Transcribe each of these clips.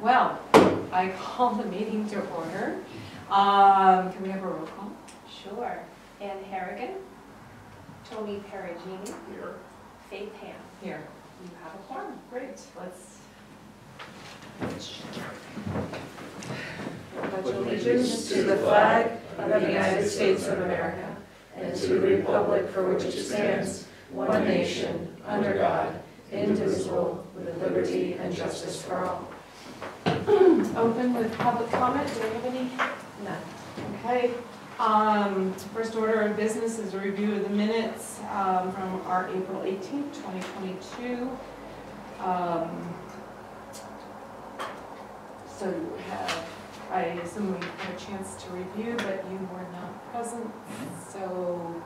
Well, I call the meeting to order. Um, Can we have a roll call? Sure. Ann Harrigan, Tony Perigini, Here. Faith Ham. Here. You have a quorum. Great, let's. pledge allegiance to the flag of the United States of America and to the republic for which it stands, one nation, under God, indivisible, with liberty and justice for all. Open with public comment, do we have any? None. Okay, um, first order of business is a review of the minutes, um, from our April eighteenth, twenty twenty-two. Um, So you have, I assume we had a chance to review, but you were not present, so,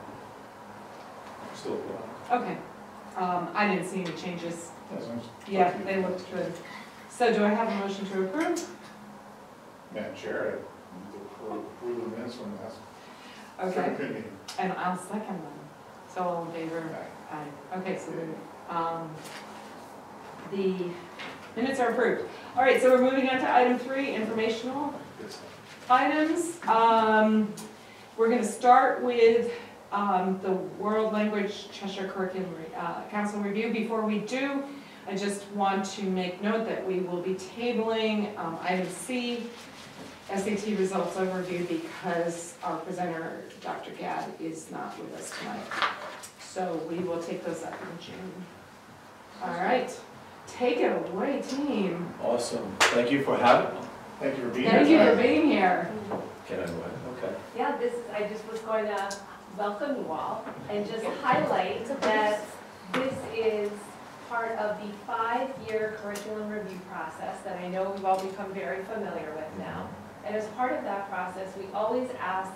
Still, okay. Um, I didn't see any changes. Yeah, they looked good. So do I have a motion to approve? Madam Chair, I move to approve- the minutes from last. Okay. Second meeting. And I'll second them. So all in favor? Aye. Okay, so, um, the minutes are approved. All right, so we're moving on to item three, informational items. Um, we're gonna start with, um, the World Language Cheshire Curriculum, uh, Council Review. Before we do, I just want to make note that we will be tabling, um, item C, SAT results overview, because our presenter, Dr. Gadd, is not with us tonight. So we will take those up in June. All right, take it away, team. Awesome, thank you for having me. Thank you for being here. Thank you for being here. Can I go ahead? Okay. Yeah, this, I just was going to welcome you all and just highlight that this is part of the five-year curriculum review process that I know we've all become very familiar with now. And as part of that process, we always ask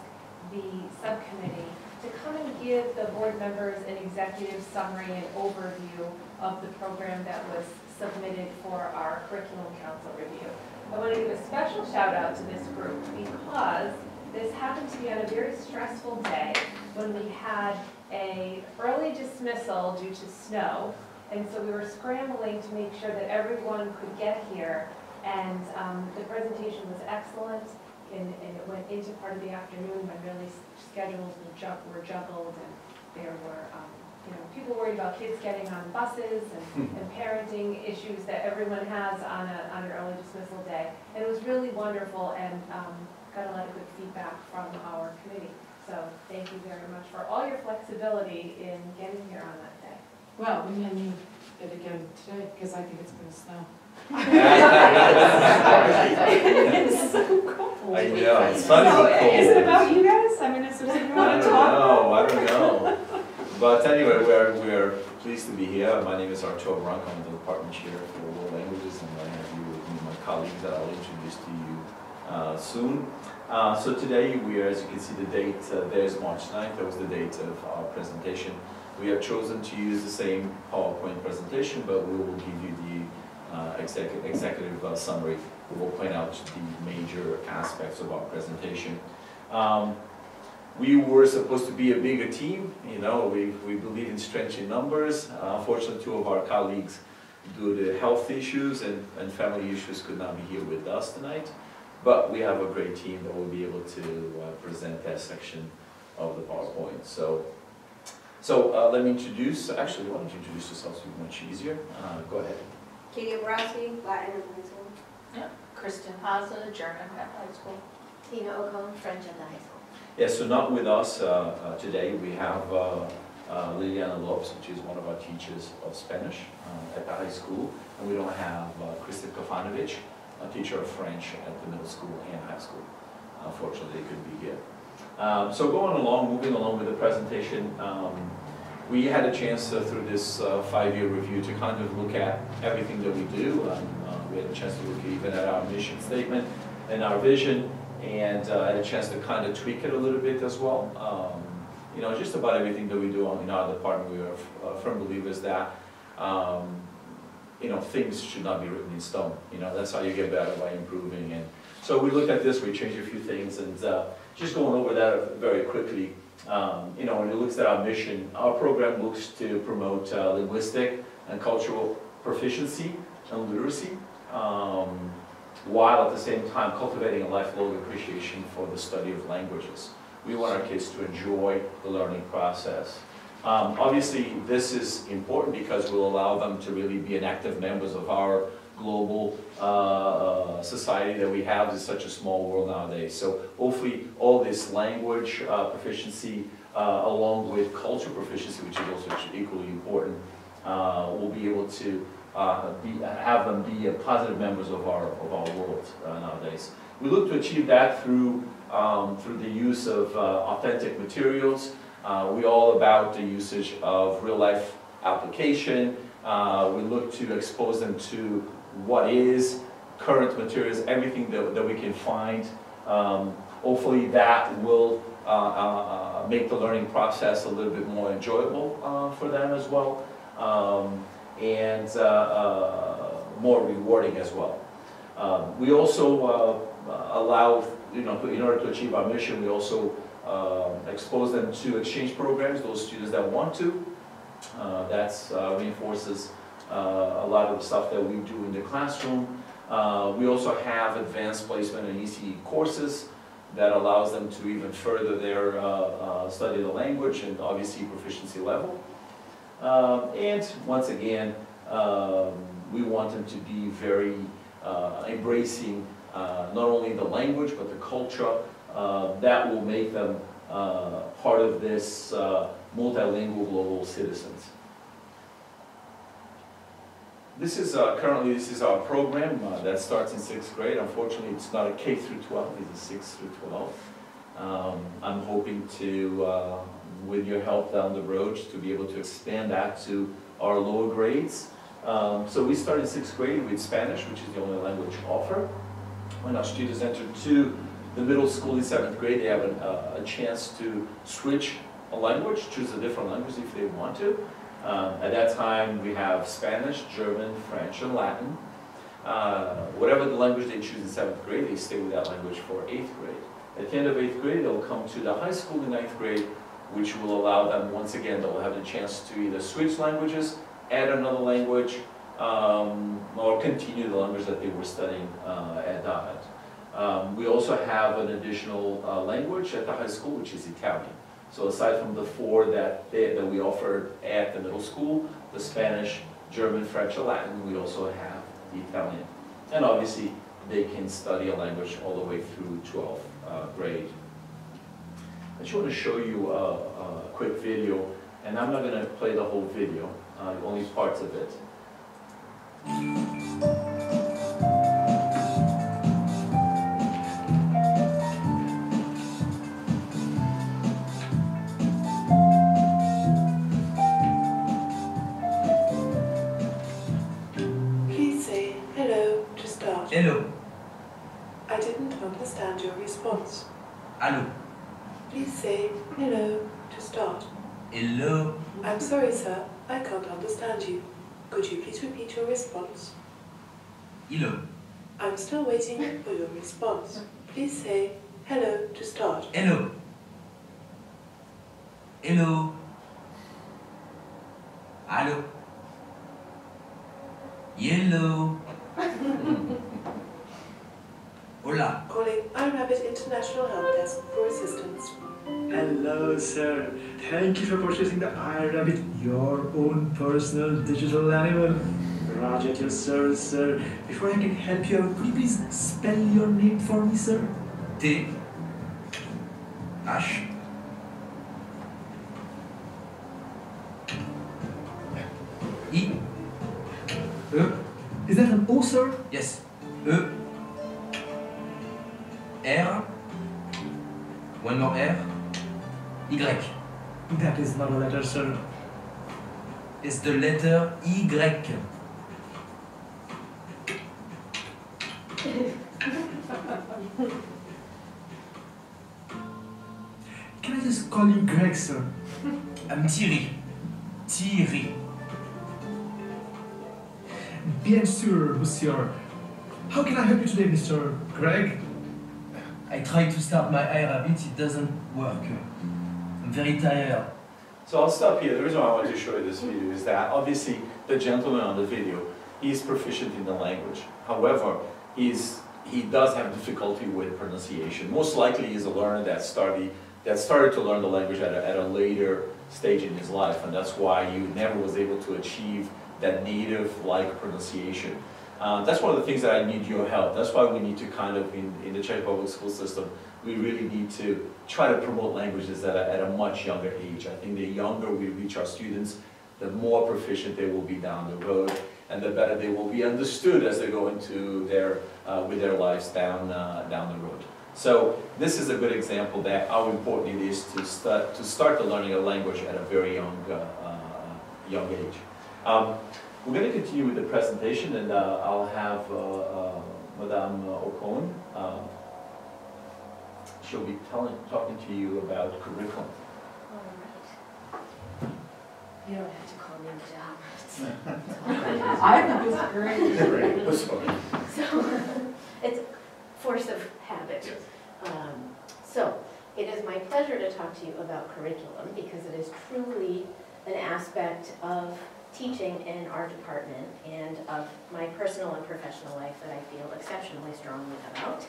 the subcommittee to come and give the board members an executive summary and overview of the program that was submitted for our curriculum council review. I want to give a special shout out to this group because this happened to be on a very stressful day when we had a early dismissal due to snow. And so we were scrambling to make sure that everyone could get here. And um, the presentation was excellent and, and it went into part of the afternoon when really schedules were jug- were juggled and there were, um, you know, people worried about kids getting on buses and, and parenting issues that everyone has on a, on an early dismissal day. And it was really wonderful and, um, got a lot of good feedback from our committee. So thank you very much for all your flexibility in getting here on that. Well, we may need it again today, because I think it's gonna snow. It's so cold. I know, it's even So, cold. Is it about you guys? I mean, is there something you I wanna don't talk? know, I don't know. But anyway, we're, we're pleased to be here. My name is Artur Rank, I'm the department chair for world languages, and I have you with me, my colleagues that I'll introduce to you uh, soon. Uh, So today, we are, as you can see, the date, uh, there's March 9th, that was the date of our presentation. We have chosen to use the same PowerPoint presentation, but we will give you the uh, executive, executive uh, summary. We will point out the major aspects of our presentation. Um, We were supposed to be a bigger team, you know, we, we believe in strength in numbers. Uh, Unfortunately, two of our colleagues, due to health issues and, and family issues, could not be here with us tonight. But we have a great team that will be able to uh, present that section of the PowerPoint. So, so uh, let me introduce, actually, why don't you introduce yourself so it's much easier? Uh, Go ahead. Katie Obrowski, Latin in high school. Kristen Haza, German at high school. Tina Ocon. French at the high school. Yes, so not with us uh, uh, today, we have uh, uh, Liliana Lopes, which is one of our teachers of Spanish uh, at the high school, and we don't have uh, Krista Kofanovic, a teacher of French at the middle school and high school. Unfortunately, they couldn't be here. Um, So going along, moving along with the presentation, um, we had a chance through this uh, five-year review to kind of look at everything that we do. Um, uh, We had a chance to look even at our mission statement and our vision, and uh, had a chance to kind of tweak it a little bit as well. Um, You know, just about everything that we do in our department, we are uh, firm believers that, um, you know, things should not be written in stone. You know, that's how you get better by improving. And so we looked at this, we changed a few things, and uh, just going over that very quickly. Um, You know, when it looks at our mission, our program looks to promote uh, linguistic and cultural proficiency and literacy. Um, while at the same time cultivating a lifelong appreciation for the study of languages. We want our kids to enjoy the learning process. Um, obviously, this is important because we'll allow them to really be an active members of our global uh, society that we have. It's such a small world nowadays. So hopefully, all this language uh, proficiency, uh, along with culture proficiency, which is also equally important, uh, will be able to uh, be, have them be uh, positive members of our of our world uh, nowadays. We look to achieve that through um, through the use of uh, authentic materials. Uh, we're all about the usage of real life application. Uh, we look to expose them to what is current materials, everything that, that we can find. Um, hopefully that will uh, uh, uh, make the learning process a little bit more enjoyable uh, for them as well. Um, and uh, uh, more rewarding as well. Um, We also allow, you know, in order to achieve our mission, we also uh, expose them to exchange programs, those students that want to. That reinforces a lot of the stuff that we do in the classroom. Uh, We also have advanced placement and ECE courses that allows them to even further their uh, uh, study of the language and obviously proficiency level. And once again, um, we want them to be very uh, embracing uh, not only the language, but the culture. uh, That will make them uh, part of this uh, multilingual global citizens. This is, uh, currently, this is our program uh, that starts in sixth grade. Unfortunately, it's not a K through 12, it's a six through 12. Um, I'm hoping to, uh, with your help down the road, to be able to expand that to our lower grades. Um, So we start in sixth grade with Spanish, which is the only language offered. When our students enter to the middle school in seventh grade, they have an- a, a chance to switch a language, choose a different language if they want to. Um, At that time, we have Spanish, German, French, and Latin. Uh, Whatever the language they choose in seventh grade, they stay with that language for eighth grade. At the end of eighth grade, they'll come to the high school in ninth grade, which will allow them, once again, they'll have the chance to either switch languages, add another language, um, or continue the language that they were studying uh, at that. Um, We also have an additional uh, language at the high school, which is Italian. So aside from the four that, they- that we offered at the middle school, the Spanish, German, French, and Latin, we also have the Italian. And obviously, they can study a language all the way through 12th uh, grade. I just want to show you a, a quick video, and I'm not going to play the whole video, uh, only parts of it. Allô. Please say hello to start. Hello. I'm sorry, sir. I can't understand you. Could you please repeat your response? Hello. I'm still waiting for your response. Please say hello to start. Hello. Hello. Hello. Hello. Hola. Calling iRabbit International Help Desk for assistance. Hello, sir. Thank you for purchasing the iRabbit, your own personal digital animal. Raj at your service, sir. Before I can help you out, could you please spell your name for me, sir? T. H. I. E. Is that an O, sir? Yes. E. More R. Y. That is not a letter, sir. It's the letter Y. Can I just call you Greg, sir? I'm Thierry. Thierry. Bien sûr, monsieur. How can I help you today, Mr. Greg? I tried to start my iRabbit, it doesn't work. I'm very tired. So I'll stop here. The reason I wanted to show you this video is that obviously the gentleman on the video, is proficient in the language. However, he's he does have difficulty with pronunciation. Most likely he's a learner that started, that started to learn the language at a, at a later stage in his life, and that's why he never was able to achieve that native-like pronunciation. Uh, that's one of the things that I need your help. That's why we need to kind of, in, in the Cheshire public school system, we really need to try to promote languages at a, at a much younger age. I think the younger we reach our students, the more proficient they will be down the road, and the better they will be understood as they go into their, uh, with their lives down, uh, down the road. So this is a good example that how important it is to start, to start the learning of language at a very young, uh, uh, young age. Um, we're going to continue with the presentation, and uh, I'll have uh, uh, Madame Ocon. Uh, she'll be telling, talking to you about curriculum. All right. You don't have to call me Madame. I think it's great. Great, this. So, it's force of habit. Um, So, it is my pleasure to talk to you about curriculum because it is truly an aspect of teaching in our department and of my personal and professional life that I feel exceptionally strongly about.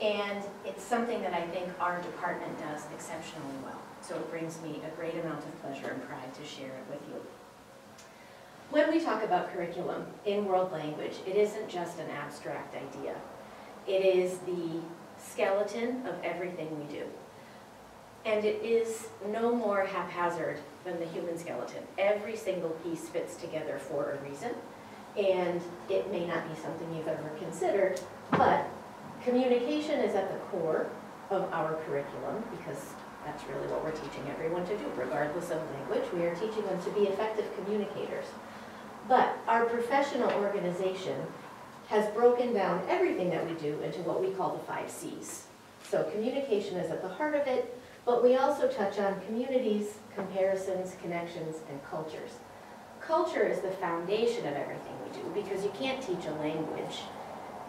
And it's something that I think our department does exceptionally well. So it brings me a great amount of pleasure and pride to share it with you. When we talk about curriculum in world language, it isn't just an abstract idea. It is the skeleton of everything we do. And it is no more haphazard than the human skeleton. Every single piece fits together for a reason, and it may not be something you've ever considered, but communication is at the core of our curriculum because that's really what we're teaching everyone to do, regardless of language. We are teaching them to be effective communicators. But our professional organization has broken down everything that we do into what we call the five C's. So communication is at the heart of it, but we also touch on communities, comparisons, connections, and cultures. Culture is the foundation of everything we do because you can't teach a language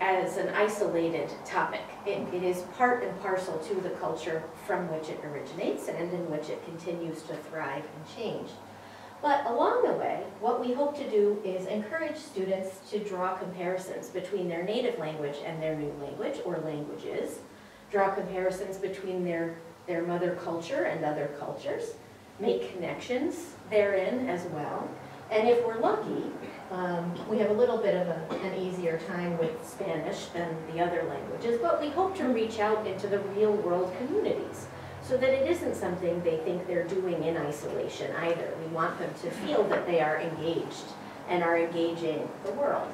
as an isolated topic. It, it is part and parcel to the culture from which it originates and in which it continues to thrive and change. But along the way, what we hope to do is encourage students to draw comparisons between their native language and their new language or languages, draw comparisons between their, their mother culture and other cultures, make connections therein as well. And if we're lucky, um, we have a little bit of a, an easier time with Spanish than the other languages, but we hope to reach out into the real world communities so that it isn't something they think they're doing in isolation either. We want them to feel that they are engaged and are engaging the world.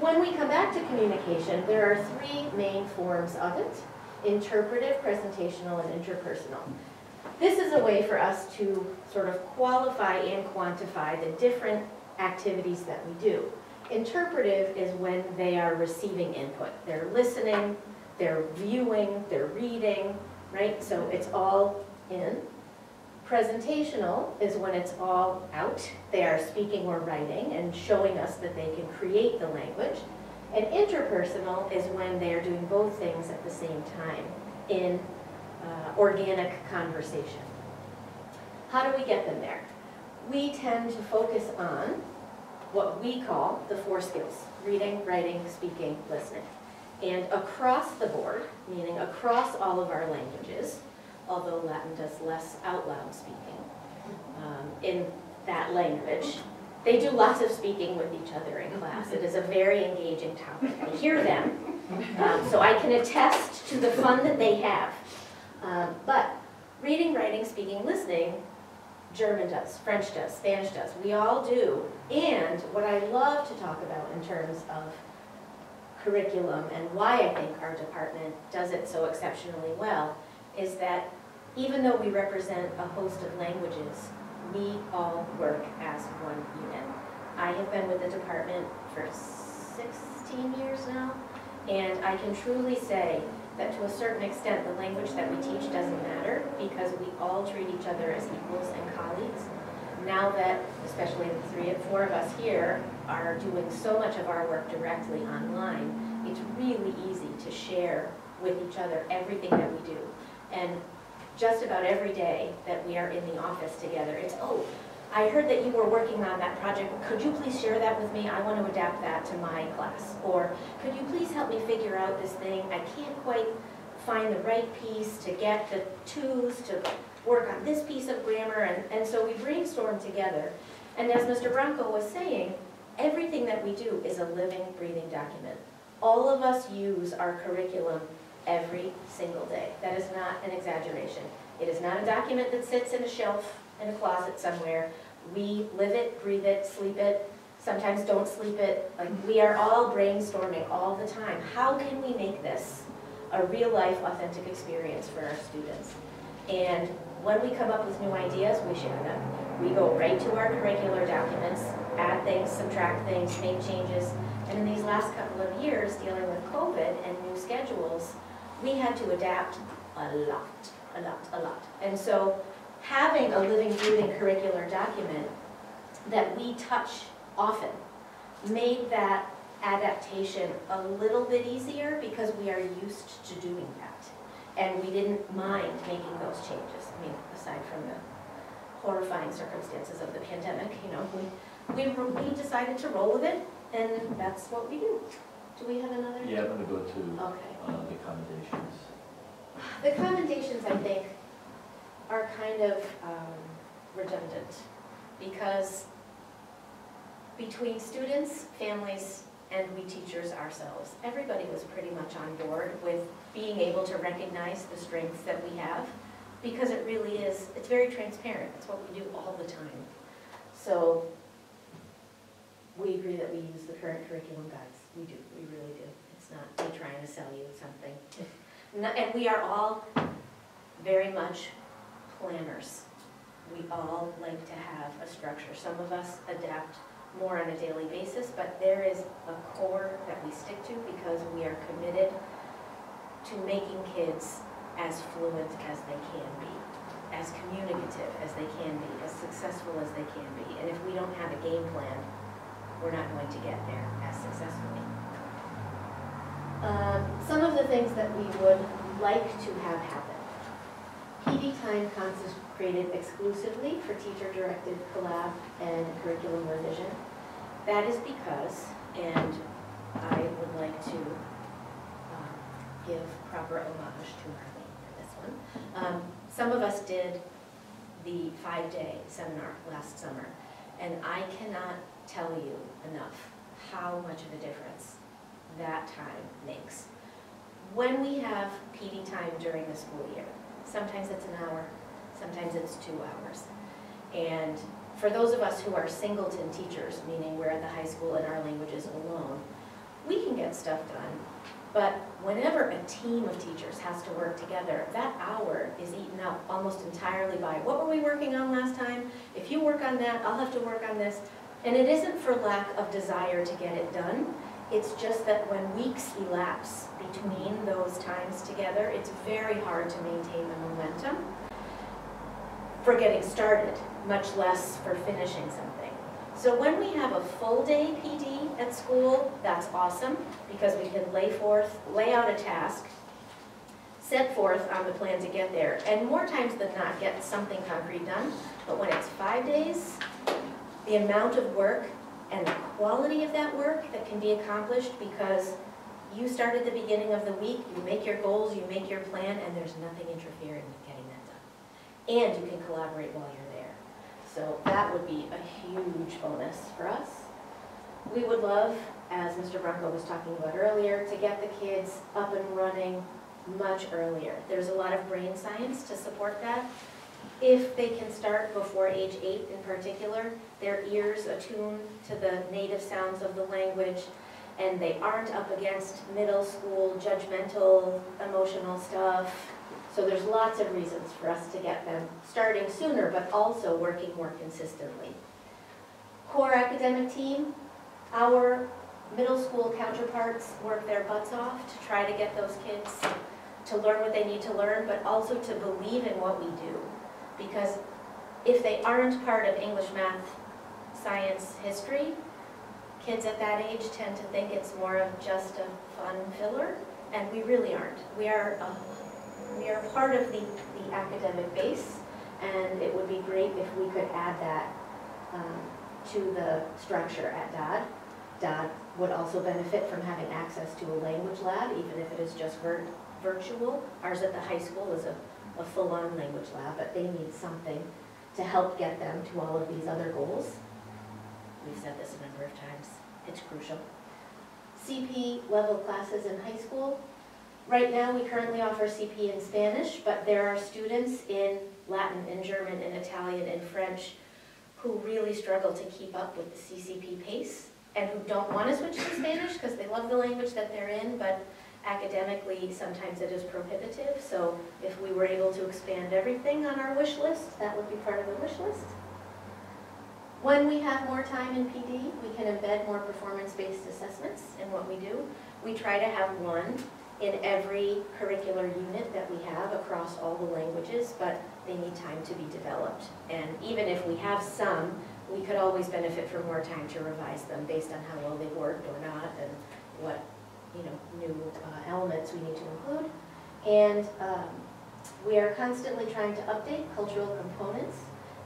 When we come back to communication, there are three main forms of it, interpretive, presentational, and interpersonal. This is a way for us to sort of qualify and quantify the different activities that we do. Interpretive is when they are receiving input. They're listening, they're viewing, they're reading, right? So it's all in. Presentational is when it's all out. They are speaking or writing and showing us that they can create the language. And interpersonal is when they are doing both things at the same time in uh, organic conversation. How do we get them there? We tend to focus on what we call the four skills, reading, writing, speaking, listening. And across the board, meaning across all of our languages, although Latin does less out loud speaking um, in that language, they do lots of speaking with each other in class. It is a very engaging topic. I hear them, um, so I can attest to the fun that they have. Um, but reading, writing, speaking, listening, German does, French does, Spanish does. We all do. And what I love to talk about in terms of curriculum and why I think our department does it so exceptionally well is that even though we represent a host of languages, we all work as one unit. I have been with the department for 16 years now, and I can truly say that to a certain extent, the language that we teach doesn't matter because we all treat each other as equals and colleagues. Now that, especially the three and four of us here, are doing so much of our work directly online, it's really easy to share with each other everything that we do. And just about every day that we are in the office together, it's, oh, I heard that you were working on that project. Could you please share that with me? I want to adapt that to my class. Or could you please help me figure out this thing? I can't quite find the right piece to get the twos to work on this piece of grammar. And, and so we brainstorm together. And as Mr. Branco was saying, everything that we do is a living, breathing document. All of us use our curriculum every single day. That is not an exaggeration. It is not a document that sits in a shelf in a closet somewhere. We live it, breathe it, sleep it, sometimes don't sleep it. Like, we are all brainstorming all the time. How can we make this a real-life, authentic experience for our students? And when we come up with new ideas, we share them. We go right to our curricular documents, add things, subtract things, make changes. And in these last couple of years, dealing with COVID and new schedules, we had to adapt a lot, a lot, a lot. And so having a living, breathing curricular document that we touch often made that adaptation a little bit easier because we are used to doing that. And we didn't mind making those changes. I mean, aside from the horrifying circumstances of the pandemic, you know, we, we, we decided to roll with it, and that's what we do. Do we have another? Yeah, I'm gonna go to Okay. Uh, the accommodations. The commendations, I think, are kind of um, redundant, because between students, families, and we teachers ourselves, everybody was pretty much on board with being able to recognize the strengths that we have, because it really is, it's very transparent, it's what we do all the time. So, we agree that we use the current curriculum guides, we do, we really do. Not me trying to sell you something. And we are all very much planners. We all like to have a structure. Some of us adapt more on a daily basis, but there is a core that we stick to because we are committed to making kids as fluent as they can be, as communicative as they can be, as successful as they can be. And if we don't have a game plan, we're not going to get there. Um, Some of the things that we would like to have happen. PD time consecrated exclusively for teacher-directed collab and curriculum revision. That is because, and I would like to um, give proper homage to Marlene for this one. Um, Some of us did the five-day seminar last summer, and I cannot tell you enough how much of a difference that time makes. When we have PD time during the school year, sometimes it's an hour, sometimes it's two hours. And for those of us who are singleton teachers, meaning we're at the high school and our language is alone, we can get stuff done. But whenever a team of teachers has to work together, that hour is eaten up almost entirely by, what were we working on last time? If you work on that, I'll have to work on this. And it isn't for lack of desire to get it done. It's just that when weeks elapse between those times together, it's very hard to maintain the momentum for getting started, much less for finishing something. So when we have a full day PD at school, that's awesome, because we can lay forth, lay out a task, set forth on the plan to get there, and more times than not, get something concrete done. But when it's five days, the amount of work and the quality of that work that can be accomplished because you start at the beginning of the week, you make your goals, you make your plan, and there's nothing interfering with getting that done. And you can collaborate while you're there. So that would be a huge bonus for us. We would love, as Mr. Branco was talking about earlier, to get the kids up and running much earlier. There's a lot of brain science to support that. If they can start before age eight in particular, their ears attuned to the native sounds of the language, and they aren't up against middle school judgmental, emotional stuff. So there's lots of reasons for us to get them starting sooner, but also working more consistently. Core academic team, our middle school counterparts work their butts off to try to get those kids to learn what they need to learn, but also to believe in what we do. Because if they aren't part of English, math, science, history, kids at that age tend to think it's more of just a fun filler, and we really aren't. We are, uh, we are part of the, the academic base, and it would be great if we could add that um, to the structure at Dodd. Dodd would also benefit from having access to a language lab, even if it is just vir- virtual. Ours at the high school is a, a full-on language lab, but they need something to help get them to all of these other goals. We've said this a number of times, it's crucial. CP level classes in high school. Right now, we currently offer CP in Spanish, but there are students in Latin and German and Italian and French who really struggle to keep up with the CCP pace and who don't want to switch to Spanish because they love the language that they're in, but academically, sometimes it is prohibitive. So if we were able to expand everything on our wish list, that would be part of the wish list. When we have more time in PD, we can embed more performance-based assessments in what we do. We try to have one in every curricular unit that we have across all the languages, but they need time to be developed. And even if we have some, we could always benefit from more time to revise them based on how well they've worked or not and what, you know, new uh, elements we need to include. And um, we are constantly trying to update cultural components.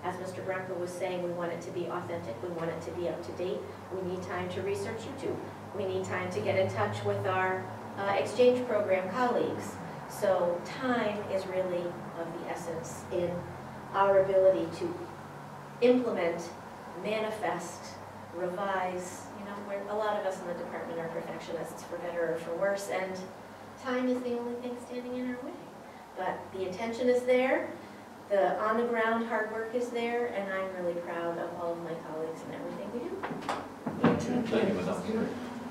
As Mr. Branco was saying, we want it to be authentic, we want it to be up to date. We need time to research YouTube. We need time to get in touch with our uh, exchange program colleagues. So time is really of the essence in our ability to implement, manifest, revise. You know, a lot of us in the department are perfectionists for better or for worse, and time is the only thing standing in our way. But the intention is there, the on-the-ground hard work is there, and I'm really proud of all of my colleagues and everything we do. Thank you, thank you, Madam.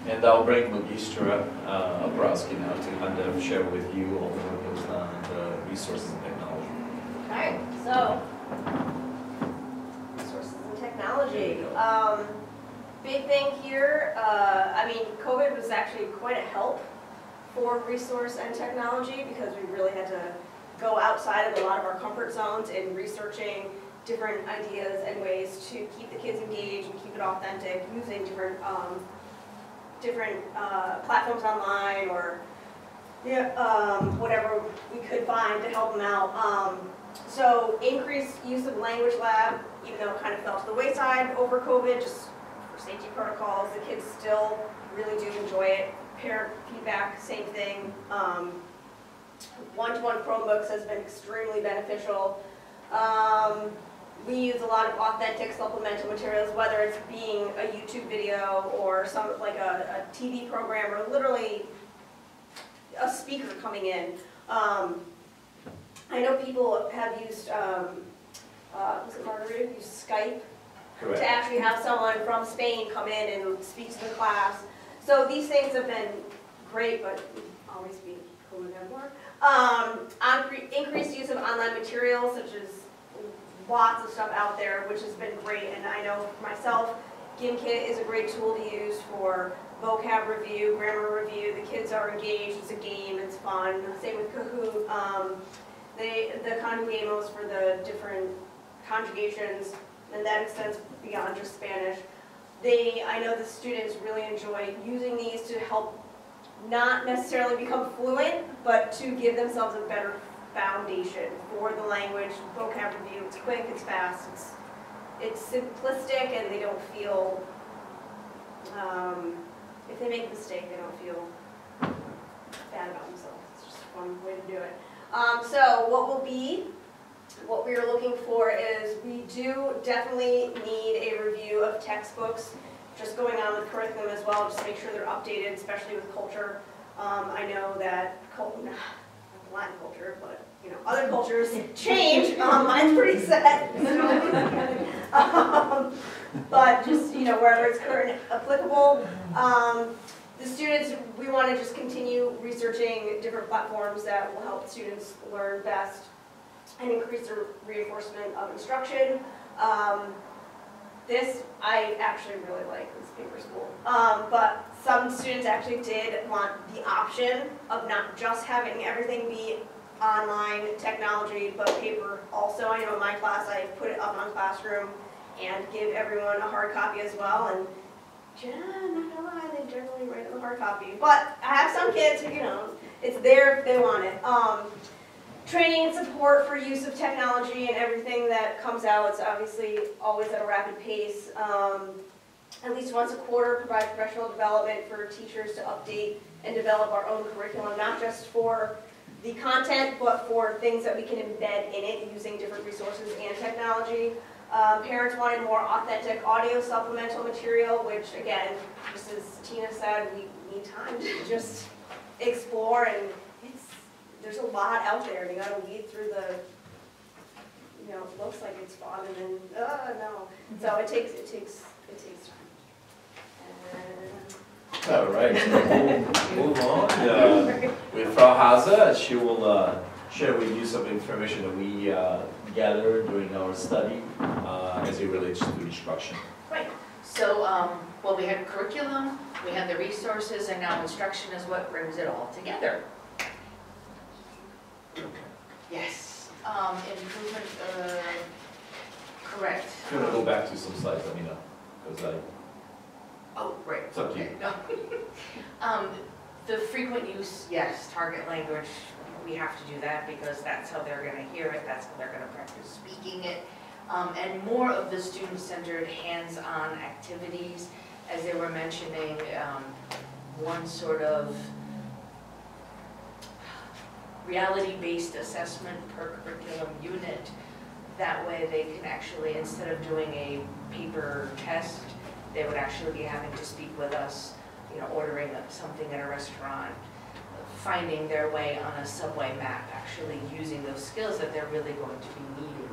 And I'll bring Magistra uh, Obrowski now to kind of share with you all the work that's done on the resources and technology. Okay, so, resources and technology. Um, big thing here, uh, I mean, COVID was actually quite a help for resource and technology because we really had to go outside of a lot of our comfort zones in researching different ideas and ways to keep the kids engaged and keep it authentic using different um, different uh, platforms online or yeah, um, whatever we could find to help them out. Um, so increased use of language lab, even though it kind of fell to the wayside over COVID, just for safety protocols, the kids still really do enjoy it. Parent feedback, same thing. Um, one-to-one Chromebooks has been extremely beneficial. Um, we use a lot of authentic supplemental materials, whether it's being a YouTube video or some like a, a TV program or literally a speaker coming in. Um, I know people have used, um, uh, was it Margarita, used Skype to actually have someone from Spain come in and speak to the class. So these things have been great, but always be cool to have more. Um, increased use of online materials such as lots of stuff out there, which has been great. And I know for myself, Gimkit is a great tool to use for vocab review, grammar review. The kids are engaged. It's a game. It's fun. Same with Kahoot. Um, they, the Conjuguemos for the different conjugations, and that extends beyond just Spanish. They, I know the students really enjoy using these to help not necessarily become fluent, but to give themselves a better foundation for the language, vocab review. It's quick, it's fast, it's, it's simplistic, and they don't feel, um, if they make a mistake, they don't feel bad about themselves. It's just fun way to do it. Um, so what will be, what we are looking for is we do definitely need a review of textbooks, just going on with curriculum as well, just to make sure they're updated, especially with culture. Um, I know that, Latin culture, but you know, other cultures change. Um, mine's pretty set. um, but just, you know, wherever it's current applicable. Um, the students, we want to just continue researching different platforms that will help students learn best and increase their reinforcement of instruction. Um, this, I actually really like this paper school. Um, but some students actually did want the option of not just having everything be online technology, but paper also. I know in my class, I put it up on Classroom and give everyone a hard copy as well. And not gonna lie, they generally write on the hard copy. But I have some kids who, you know, it's there if they want it. Um, training and support for use of technology and everything that comes out. It's obviously always at a rapid pace. Um, At least once a quarter, provide professional development for teachers to update and develop our own curriculum, not just for the content, but for things that we can embed in it using different resources and technology. Um, Parents wanted more authentic audio supplemental material, which again, just as Tina said, we need time to just explore and there's a lot out there and you gotta weed through the, you know, it looks like it's fun and then, uh, no. So it takes, it takes, it takes time. And All right, move, move on, uh, with Frau Haase, she will, uh, share with you some information that we, uh, gathered during our study, uh, as it relates to instruction. Right. So, um, well, we had curriculum, we had the resources, and now instruction is what brings it all together. Yes, um, improvement, uh, correct. If you wanna go back to some slides, let me know, because I, Oh, right. It's up to you. Okay, no. Um, the frequent use, yes, target language, we have to do that because that's how they're gonna hear it, that's how they're gonna practice speaking it. Um, and more of the student-centered, hands-on activities, as they were mentioning, um, one sort of reality-based assessment per curriculum unit. That way they can actually, instead of doing a paper test, they would actually be having to speak with us, you know, ordering something at a restaurant, finding their way on a subway map, actually using those skills that they're really going to be needing.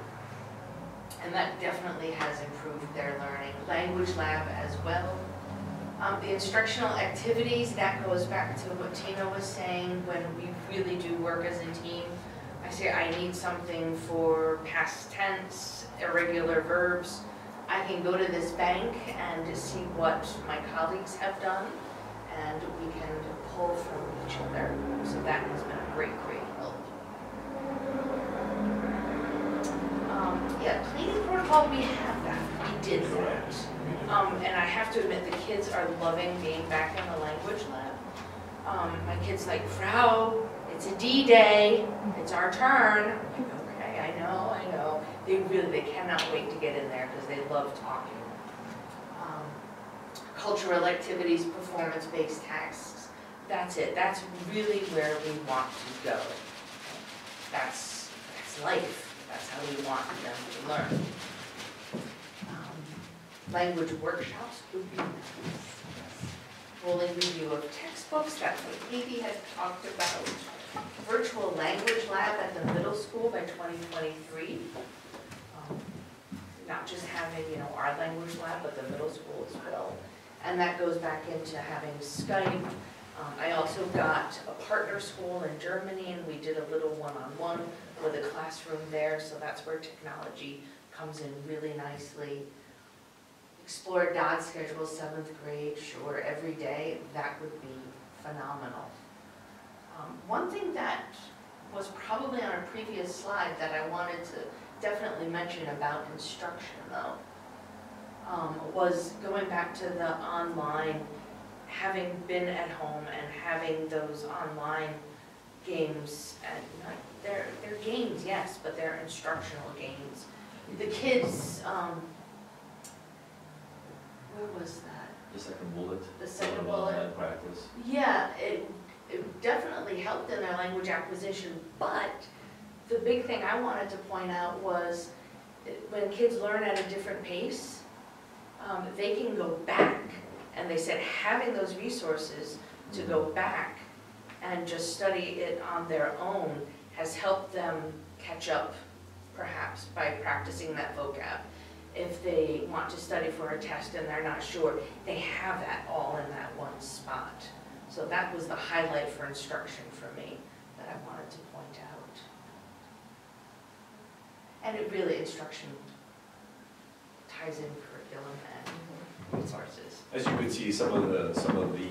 And that definitely has improved their learning. Language lab as well. Um, the instructional activities, that goes back to what Tina was saying, when we really do work as a team. I say I need something for past tense, irregular verbs. I can go to this bank and see what my colleagues have done, and we can pull from each other. So that has been a great, great help. Um, yeah, cleaning protocol, we have that, we did that. Um, and I have to admit, the kids are loving being back in the language lab. Um, my kid's like, Frau, it's a D-day, it's our turn. Okay, I know, I know. They really, they cannot wait to get in there because they love talking. Um, Cultural activities, performance-based tasks, that's it. That's really where we want to go. That's, that's life. That's how we want them to learn. Um, Language workshops would be nice. Rolling review of textbooks, that's what Katie had talked about. Virtual language lab at the middle school by 2023. Um, Not just having, you know, our language lab, but the middle school as well. And that goes back into having Skype. Um, I also got a partner school in Germany, and we did a little one-on-one with a classroom there, so that's where technology comes in really nicely. Explore dot schedule, seventh grade, sure, every day, that would be phenomenal. Um, One thing that was probably on a previous slide that I wanted to definitely mention about instruction though, um, was going back to the online, having been at home and having those online games, and not- they're, they're games, yes, but they're instructional games. The kids, um, where was that? The second bullet. The second bullet? practice. Yeah, it, it definitely helped in their language acquisition, but the big thing I wanted to point out was when kids learn at a different pace, um, they can go back, and they said having those resources to go back and just study it on their own has helped them catch up, perhaps, by practicing that vocab. If they want to study for a test and they're not sure, they have that all in that one spot. So that was the highlight for instruction for me that I wanted to point out. And it really, instruction ties in curriculum and resources. As you could see, some of the, some of the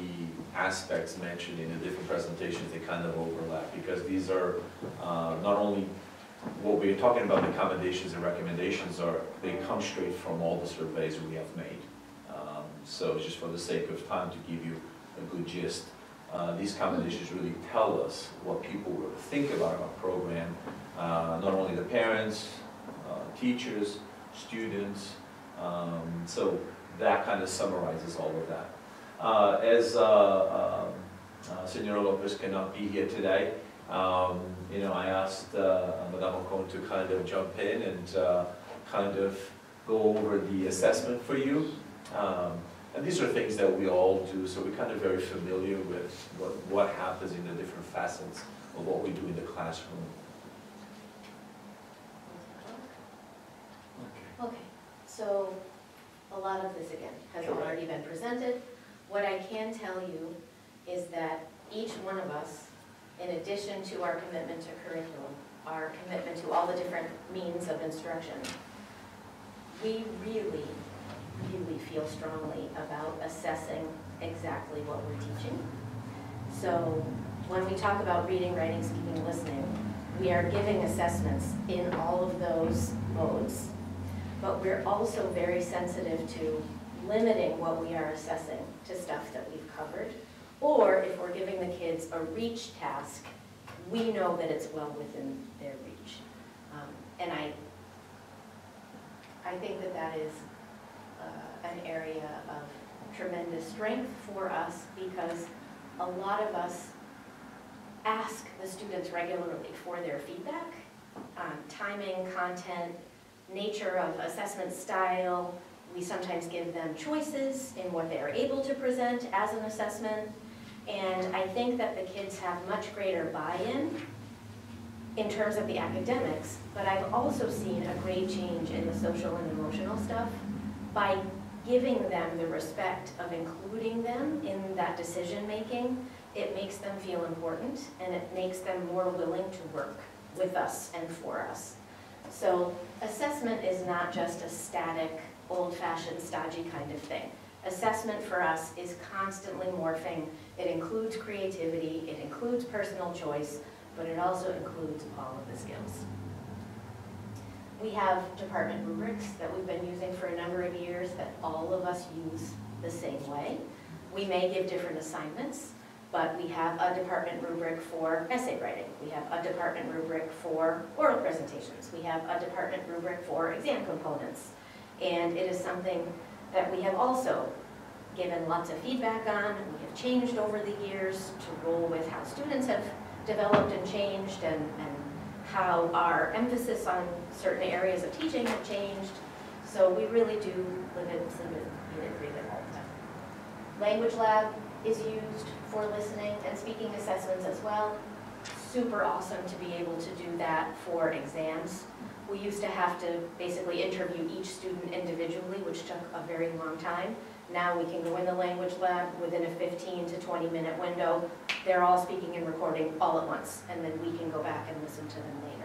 aspects mentioned in the different presentations, they kind of overlap, because these are uh, not only, what we're talking about, the accommodations and recommendations are, they come straight from all the surveys we have made. Um, So just for the sake of time, to give you a good gist, uh, these combinations really tell us what people think about our program, uh, not only the parents, uh, teachers, students. Um, So that kind of summarizes all of that. Uh, As uh, um, uh, Senora Lopez cannot be here today, um, you know, I asked Madame Ocon to kind of jump in and kind of go over the assessment for you. Um, And these are things that we all do, so we're kind of very familiar with what, what happens in the different facets of what we do in the classroom. Okay, okay. so a lot of this again has Correct. already been presented. What I can tell you is that each one of us, in addition to our commitment to curriculum, our commitment to all the different means of instruction, we really, really feel strongly about assessing exactly what we're teaching. So when we talk about reading, writing, speaking, listening, we are giving assessments in all of those modes but we're also very sensitive to limiting what we are assessing to stuff that we've covered. Or if we're giving the kids a reach task, we know that it's well within their reach. Um, And I, I think that that is uh, an area of tremendous strength for us because a lot of us ask the students regularly for their feedback on timing, content, nature of assessment style. We sometimes give them choices in what they are able to present as an assessment. And I think that the kids have much greater buy-in in terms of the academics, but I've also seen a great change in the social and emotional stuff by giving them the respect of including them in that decision-making. It makes them feel important, and it makes them more willing to work with us and for us. So assessment is not just a static, old-fashioned, stodgy kind of thing. Assessment for us is constantly morphing. It includes creativity, it includes personal choice, but it also includes all of the skills. We have department rubrics that we've been using for a number of years that all of us use the same way. We may give different assignments, but we have a department rubric for essay writing. We have a department rubric for oral presentations. We have a department rubric for exam components. And it is something that we have also given lots of feedback on. We have changed over the years to roll with how students have developed and changed and, and how our emphasis on certain areas of teaching have changed. So we really do live in eat it, breathe it all the time. Language lab is used for listening and speaking assessments as well. Super awesome to be able to do that for exams. We used to have to basically interview each student individually, which took a very long time. Now we can go in the language lab within a 15 to 20 minute window. They're all speaking and recording all at once, and then we can go back and listen to them later.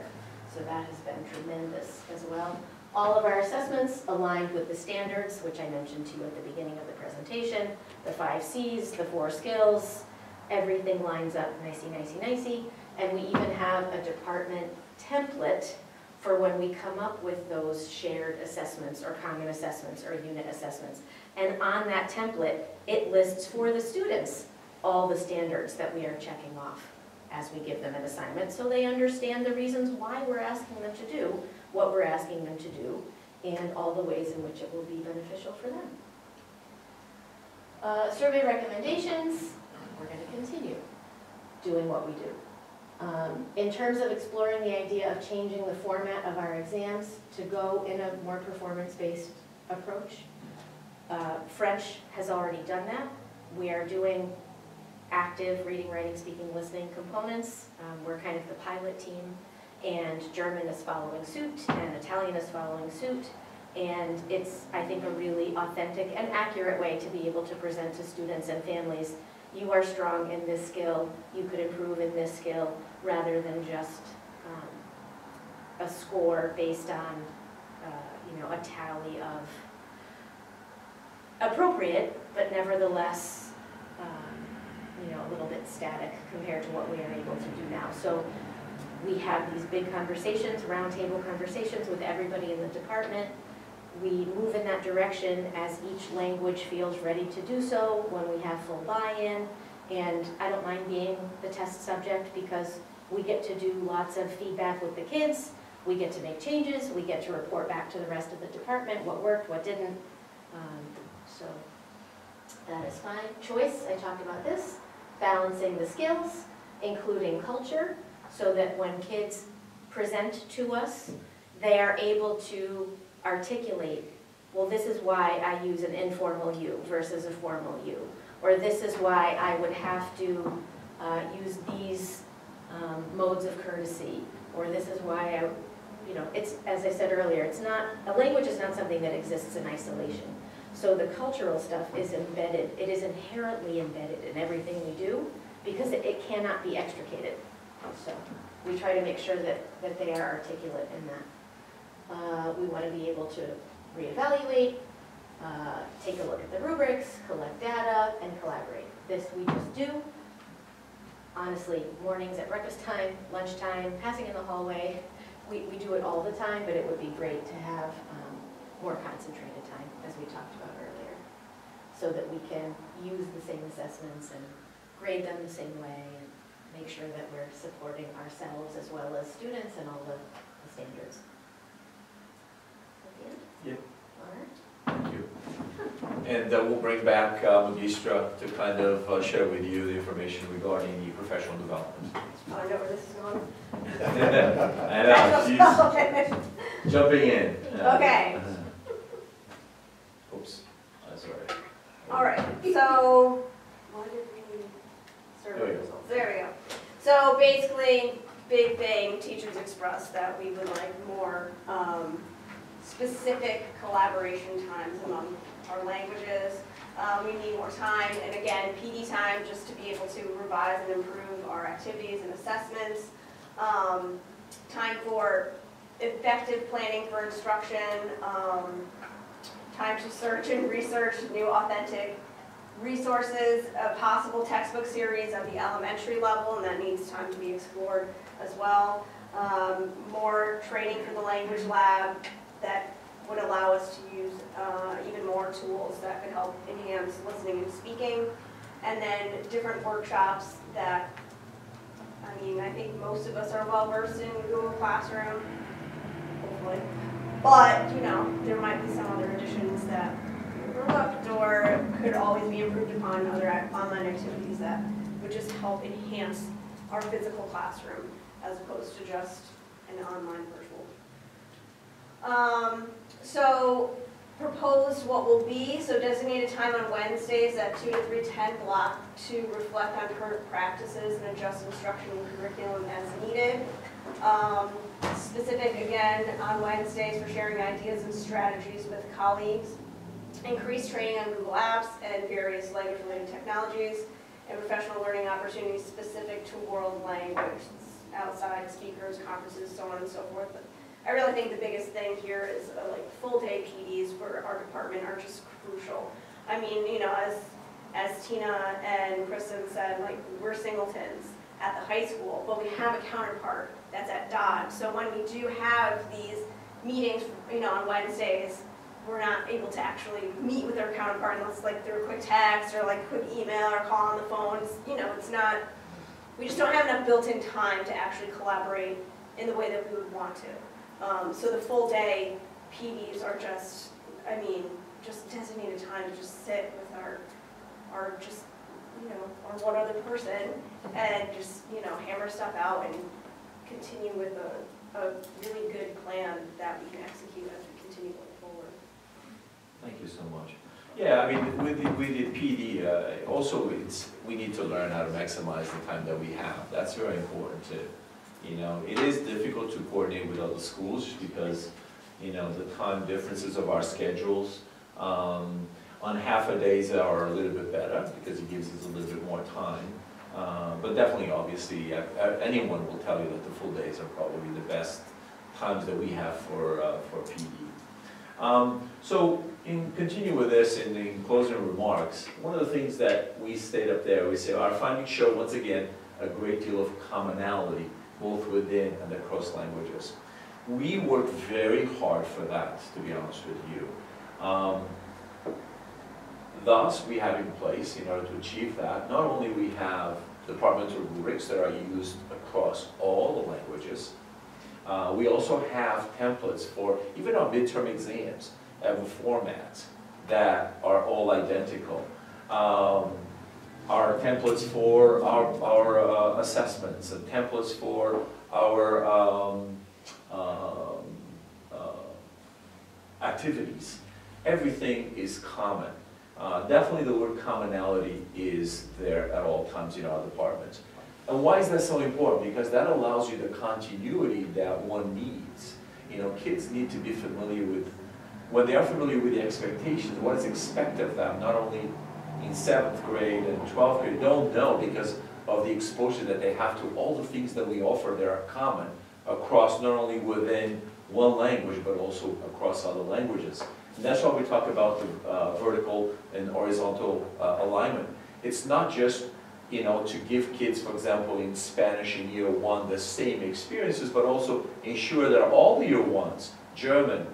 That has been tremendous as well. All of our assessments aligned with the standards, which I mentioned to you at the beginning of the presentation, the five Cs, the four skills, everything lines up nicey, nicey, nicey. And we even have a department template for when we come up with those shared assessments or common assessments or unit assessments. And on that template, it lists for the students all the standards that we are checking off as we give them an assignment, so they understand the reasons why we're asking them to do what we're asking them to do, and all the ways in which it will be beneficial for them. Uh, Survey recommendations, we're going to continue doing what we do. Um, In terms of exploring the idea of changing the format of our exams to go in a more performance-based approach, uh, French has already done that. We are doing active reading, writing, speaking, listening components. Um, We're kind of the pilot team, and German is following suit, and Italian is following suit. And it's, I think, a really authentic and accurate way to be able to present to students and families, you are strong in this skill, you could improve in this skill, rather than just um, a score based on, uh, you know, a tally of appropriate, but nevertheless, you know, a little bit static compared to what we are able to do now. So we have these big conversations, roundtable conversations with everybody in the department. We move in that direction as each language feels ready to do so, when we have full buy-in, And I don't mind being the test subject because we get to do lots of feedback with the kids. We get to make changes, we get to report back to the rest of the department, what worked, what didn't. Um, So that is fine. Choice, I talked about this, balancing the skills, including culture, so that when kids present to us, they are able to articulate, well, this is why I use an informal you versus a formal you. Or this is why I would have to uh, use these um, modes of courtesy. Or this is why I, you know, it's, as I said earlier, it's not, a language is not something that exists in isolation. So the cultural stuff is embedded, it is inherently embedded in everything we do because it- it cannot be extricated. So we try to make sure that, that they are articulate in that. Uh, We want to be able to reevaluate, uh, take a look at the rubrics, collect data, and collaborate. This we just do. Honestly, mornings at breakfast time, lunchtime, passing in the hallway, we, we do it all the time, but it would be great to have um, more concentrated time, as we talked about earlier, so that we can use the same assessments and grade them the same way and make sure that we're supporting ourselves as well as students and all the the standards. At the end? Yep. All right. Thank you. And uh, we'll bring back uh, Magistra to kind of uh, share with you the information regarding the professional development. Oh, I know where this is going. I know, she's jumping in. Okay. Oops, that's all right. All right, so, what did we, There we survey go. results, there we go. So basically, big thing, teachers expressed that we would like more um, specific collaboration times among our languages. Um, We need more time, and again, PD time, just to be able to revise and improve our activities and assessments. Um, Time for effective planning for instruction, um, time to search and research new authentic resources, a possible textbook series of the elementary level, and that needs time to be explored as well. Um, More training for the language lab that would allow us to use uh, even more tools that could help enhance listening and speaking. And then different workshops that, I mean, I think most of us are well versed in Google Classroom, hopefully. But, you know, there might be some other additions that we overlooked or could always be improved upon other online activities that would just help enhance our physical classroom as opposed to just an online virtual. Um, so proposed what will be, so designated time on Wednesdays at two to three ten block to reflect on current practices and adjust instruction and curriculum as needed. Um, Specific, again, on Wednesdays for sharing ideas and strategies with colleagues. Increased training on Google Apps and various language-related technologies, and professional learning opportunities specific to world language, outside speakers, conferences, so on and so forth. But I really think the biggest thing here is uh, like full-day PDs for our department are just crucial. I mean, you know, as, as Tina and Kristen said, like, we're singletons at the high school, but we have a counterpart that's at Dodd. So when we do have these meetings, you know, on Wednesdays, we're not able to actually meet with our counterpart unless like through a quick text or like quick email or call on the phone. It's, you know, it's not, we just don't have enough built-in time to actually collaborate in the way that we would want to. Um, so the full day PDs are just, I mean, just designated time to just sit with our, our just, you know, our one other person and just, you know, hammer stuff out and continue with a, a really good plan that we can execute as we continue going forward. Thank you so much. Yeah, I mean, with the, with the PD, uh, also, it's, we need to learn how to maximize the time that we have. That's very important too. You know, it is difficult to coordinate with other schools because, you know, the time differences of our schedules. Um, on half a days are a little bit better because it gives us a little bit more time. Uh, but definitely, obviously, uh, uh, anyone will tell you that the full days are probably the best times that we have for, uh, for PD. Um, So, in continue with this, in the closing remarks, one of the things that we state up there, we say, our findings show, once again, a great deal of commonality, both within and across languages. We work very hard for that, to be honest with you. Um, thus, we have in place, in order to achieve that, not only we have departmental rubrics that are used across all the languages, uh, we also have templates for, even our midterm exams, have formats that are all identical. Um, our templates for our, our uh, assessments, and templates for our um, um, uh, activities. Everything is common. Uh, definitely the word commonality is there at all times in our departments. And why is that so important? Because that allows you the continuity that one needs. You know, kids need to be familiar with, when they are familiar with the expectations, what is expected of them, not only in seventh grade and 12th grade, don't know because of the exposure that they have to all the things that we offer that are common across not only within one language, but also across other languages. And that's why we talk about the uh, vertical and horizontal uh, alignment. It's not just you know, to give kids, for example, in Spanish in year one, the same experiences, but also ensure that all the year ones, German,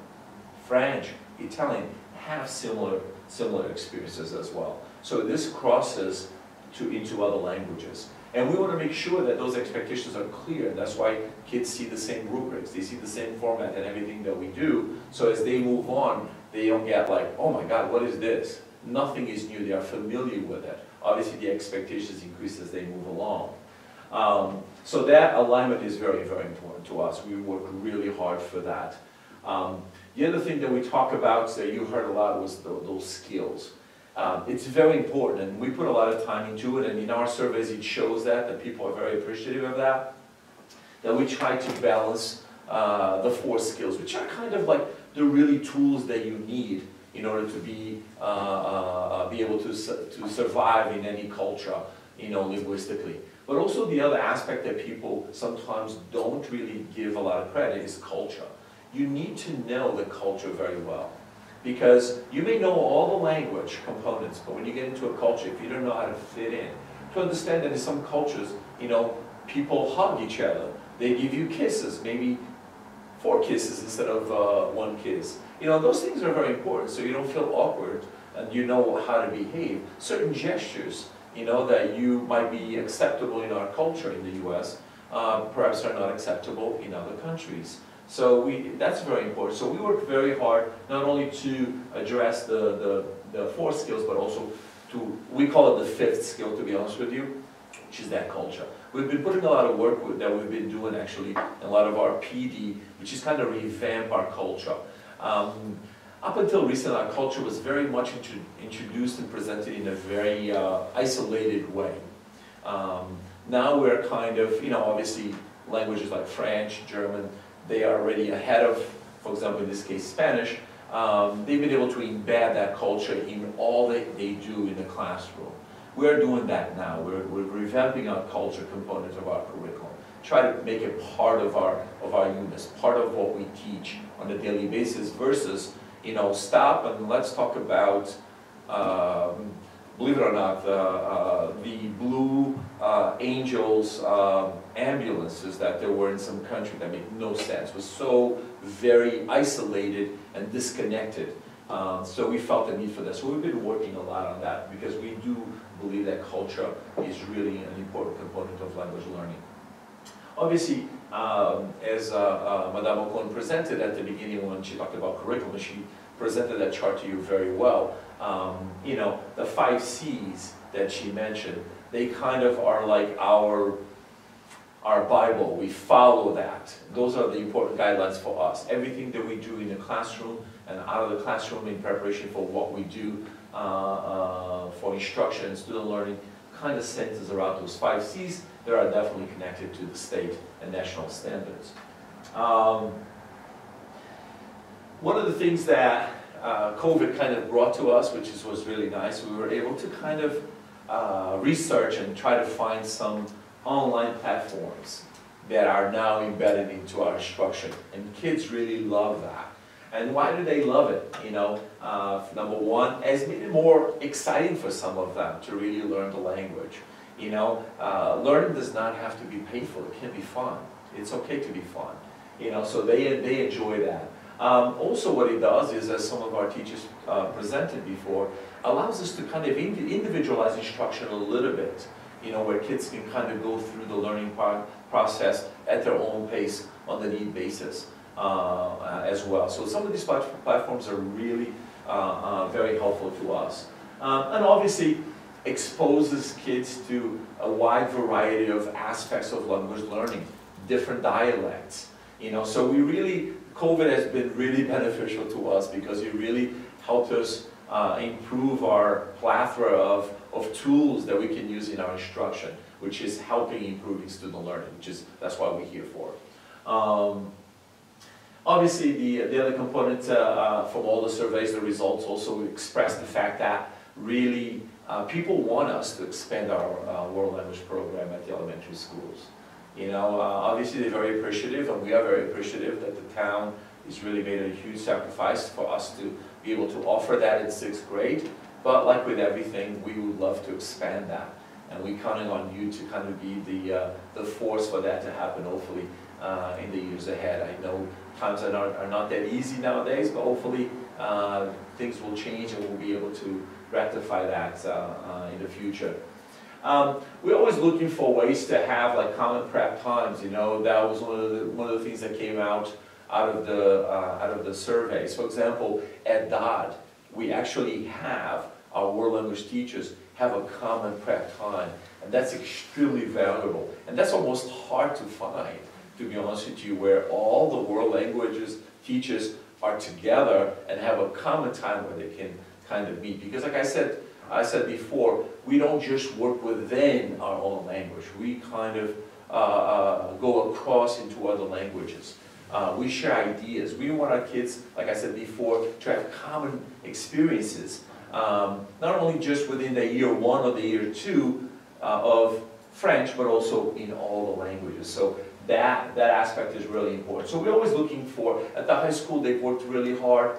French, Italian, have similar, similar experiences as well. So this crosses to, into other languages. And we want to make sure that those expectations are clear. That's why kids see the same rubrics, they see the same format and everything that we do. So as they move on, they don't get like, oh my God, what is this? Nothing is new, they are familiar with it obviously the expectations increase as they move along. Um, so that alignment is very, very important to us. We work really hard for that. Um, the other thing that we talk about that you heard a lot was the, those skills. Um, it's very important, and we put a lot of time into it, and in our surveys it shows that, that people are very appreciative of that, that we try to balance uh, the four skills, which are kind of like the really tools that you need in order to be, uh, uh, be able to, to survive in any culture, you know, linguistically. But also the other aspect that people sometimes don't really give a lot of credit is culture. You need to know the culture very well. Because you may know all the language components, but when you get into a culture, if you don't know how to fit in, to understand that in some cultures, you know, people hug each other. They give you kisses, maybe four kisses instead of uh, one kiss. You know, those things are very important so you don't feel awkward and you know how to behave. Certain gestures, you know, that you might be acceptable in our culture in the US, uh, perhaps are not acceptable in other countries. So we, that's very important. So we work very hard not only to address the, the, the four skills, but also to, we call it the fifth skill to be honest with you, which is that culture. We've been putting a lot of work with, that we've been doing actually, a lot of our PD, which is kind of revamp our culture. Um, up until recently, our culture was very much intro introduced and presented in a very uh, isolated way. Um, now we're kind of, you know, obviously languages like French, German, they are already ahead of, for example, in this case, Spanish. Um, they've been able to embed that culture in all that they do in the classroom. We're doing that now. We're, we're revamping our culture component of our curriculum. Try to make it part of our, of our units, part of what we teach on a daily basis versus, you know, stop and let's talk about, um, believe it or not, the, uh, the Blue uh, Angels um, ambulances that there were in some country that make no sense, was so very isolated and disconnected. Um, so we felt the need for this. So we've been working a lot on that because we do believe that culture is really an important component of language learning. Obviously, um, as uh, uh, Madame Ocon presented at the beginning when she talked about curriculum, she presented that chart to you very well. Um, you know, the five C's that she mentioned, they kind of are like our, our Bible. We follow that. Those are the important guidelines for us. Everything that we do in the classroom and out of the classroom in preparation for what we do uh, uh, for instruction and student learning kind of centers around those five C's that are definitely connected to the state and national standards. Um, one of the things that uh, COVID kind of brought to us, which is, was really nice, we were able to kind of uh, research and try to find some online platforms that are now embedded into our instruction. And kids really love that. And why do they love it? You know, uh, number one, it's made it more exciting for some of them to really learn the language. You know, uh, learning does not have to be painful. It can be fun. It's okay to be fun. You know, so they, they enjoy that. Um, also what it does is, as some of our teachers uh, presented before, allows us to kind of indi- individualize instruction a little bit, you know, where kids can kind of go through the learning process at their own pace on the need basis uh, uh, as well. So some of these plat- platforms are really uh, uh, very helpful to us. Um, and obviously exposes kids to a wide variety of aspects of language learning, different dialects, you know, so we really, COVID has been really beneficial to us because it really helped us uh, improve our plethora of, of tools that we can use in our instruction, which is helping improving student learning, which is, that's what we're here for. Um, obviously, the, the other component uh, uh, from all the surveys, the results also express the fact that really uh, people want us to expand our uh, world language program at the elementary schools. You know, uh, obviously they're very appreciative, and we are very appreciative that the town has really made a huge sacrifice for us to be able to offer that in sixth grade. But like with everything, we would love to expand that. And we're counting on you to kind of be the, uh, the force for that to happen, hopefully, uh, in the years ahead. I know times are not, are not that easy nowadays, but hopefully uh, things will change and we'll be able to rectify that uh, uh, in the future. Um, we're always looking for ways to have like common prep times, you know, that was one of the, one of the things that came out out of the, uh, out of the surveys. For example, at Dodd, we actually have our world language teachers have a common prep time, and that's extremely valuable. And that's almost hard to find, to be honest with you, where all the world languages teachers are together and have a common time where they can kind of meet. Because like I said, I said before, we don't just work within our own language. We kind of uh, uh, go across into other languages. Uh, we share ideas. We want our kids, like I said before, to have common experiences, um, not only just within the year one or the year two uh, of French, but also in all the languages. So that, that aspect is really important. So we're always looking for, at the high school, they've worked really hard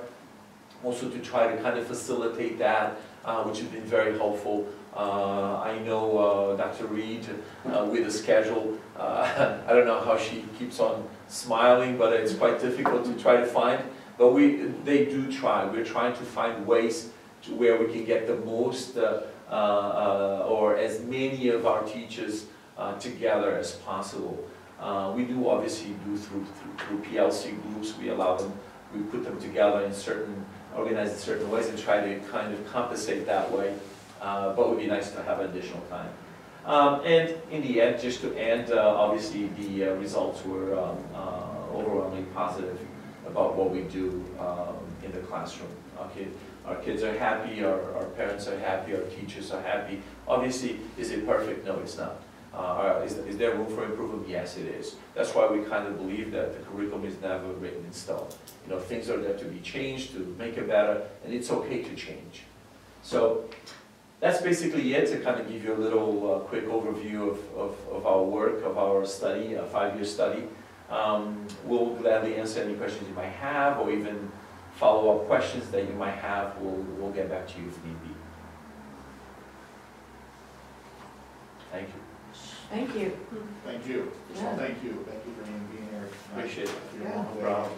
also to try to kind of facilitate that, uh, which has been very helpful. Uh, I know uh, Dr. Reed uh, with a schedule, I don't know how she keeps on smiling, but it's quite difficult to try to find. But we, they do try. We're trying to find ways to where we can get the most or as many of our teachers together as possible. Uh, we do obviously do through, through, through PLC groups. We allow them, we put them together in certain, organized in certain ways and try to kind of compensate that way. Uh, but it would be nice to have additional time. Um, and in the end, just to end, uh, obviously the uh, results were um, uh, overwhelmingly positive about what we do um, in the classroom. Okay, our kids are happy, our, our parents are happy, our teachers are happy. Obviously, is it perfect? No, it's not. Uh, is, is there room for improvement? Yes, it is. That's why we kind of believe that the curriculum is never written in stone. You know, things are there to be changed, to make it better, and it's okay to change. So that's basically it, to kind of give you a little uh, quick overview of, of, of our work, of our study, a five-year study. Um, we'll gladly answer any questions you might have, or even follow-up questions that you might have. We'll, we'll get back to you if need be. Thank you. Thank you. Thank you. So Yeah. thank you, thank you for being being here. tonight. Appreciate it. You're Yeah. one of the- Problem.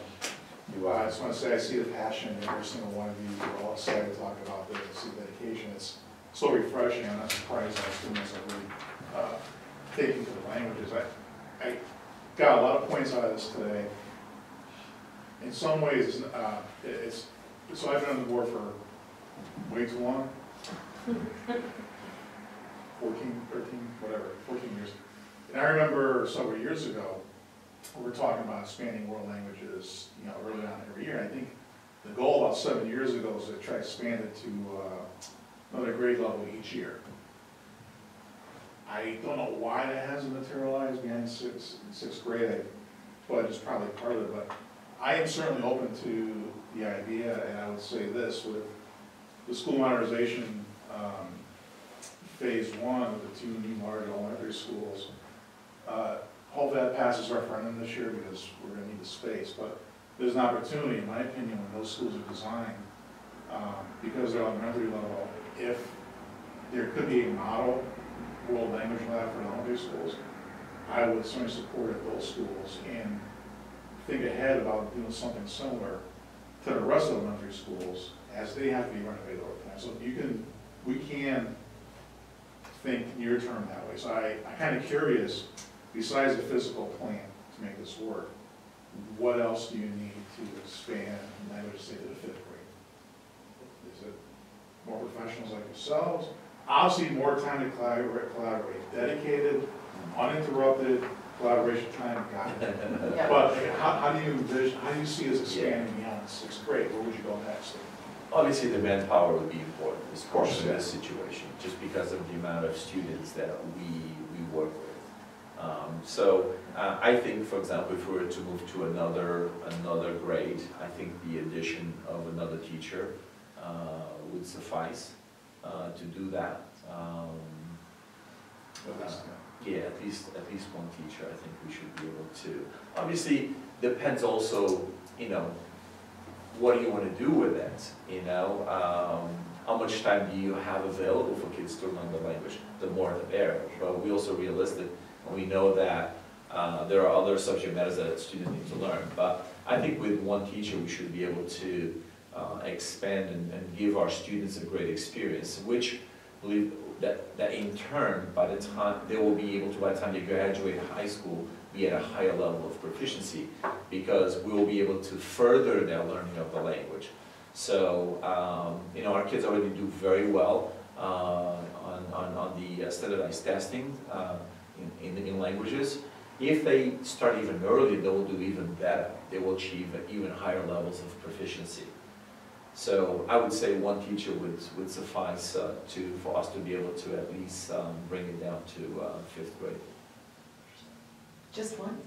You, uh, I just want to say, I see the passion in every single one of you, you're all excited to talk about this, I see the dedication, it's so refreshing, I'm not surprised our students are really, uh, taking to the languages. I, I got a lot of points out of this today. In some ways, it's, uh, it's, so I've been on the board for way too long. Fourteen, thirteen, whatever, fourteen years. And I remember several years ago, we were talking about expanding world languages, you know, early on every year. I think the goal about seven years ago was to try to expand it to uh, another grade level each year. I don't know why that hasn't materialized beyond sixth, sixth grade, but it's probably part of it, but I am certainly open to the idea, and I would say this, with the school modernization, um, phase one of the two new large elementary schools, uh, Hopefully that passes our referendum this year because we're gonna need the space, but there's an opportunity, in my opinion, when those schools are designed, um, because they're elementary level, if there could be a model world language lab for elementary schools, I would certainly support those schools, and think ahead about doing something similar to the rest of elementary schools as they have to be renovated over time. So you can, we can think near term that way. So I, I'm kind of curious, besides the physical plan to make this work, what else do you need to expand language, say, to the fifth grade? Is it more professionals like yourselves? Obviously, more time to collaborate, collaborate, dedicated, uninterrupted collaboration time, got it. Yeah. But how, how do you envision, how do you see this expanding beyond sixth grade? Where would you go next? Obviously, the manpower would be important, course, especially in this situation, just because of the amount of students that we, we work with. Um, So uh, I think, for example, if we were to move to another, another grade, I think the addition of another teacher uh, would suffice uh, to do that. Um, At yeah, at least, at least one teacher, I think we should be able to. Obviously, depends also, you know, what do you want to do with it, you know? Um, How much time do you have available for kids to learn the language? The more the better, but we also realistic, and we know that uh, there are other subject matters that students need to learn. But I think with one teacher, we should be able to uh, expand and, and give our students a great experience, which believe that, that in turn, by the time, they will be able to, by the time they graduate high school, be at a higher level of proficiency, because we will be able to further their learning of the language. So, um, you know, our kids already do very well uh, on, on, on the uh, standardized testing uh, in, in, in languages. If they start even early, they will do even better. They will achieve even higher levels of proficiency. So I would say one teacher would, would suffice uh, to, for us to be able to at least um, bring it down to uh, fifth grade. Just one?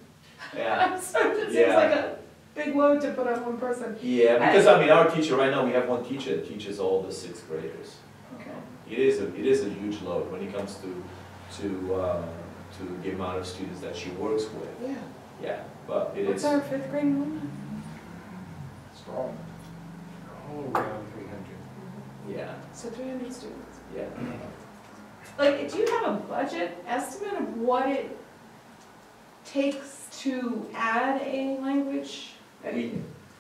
Yeah, I'm sorry, that seems Yeah. like a big load to put on one person. yeah, because I mean, our teacher, right now, we have one teacher that teaches all the sixth graders. Okay. It is, a it is a huge load when it comes to, to, uh, to the amount of students that she works with. Yeah. Yeah, but it What's is, our fifth grade enrollment? Strong. All around three hundred. yeah, So three hundred students. yeah. Like, do you have a budget estimate of what it takes to add a language? We,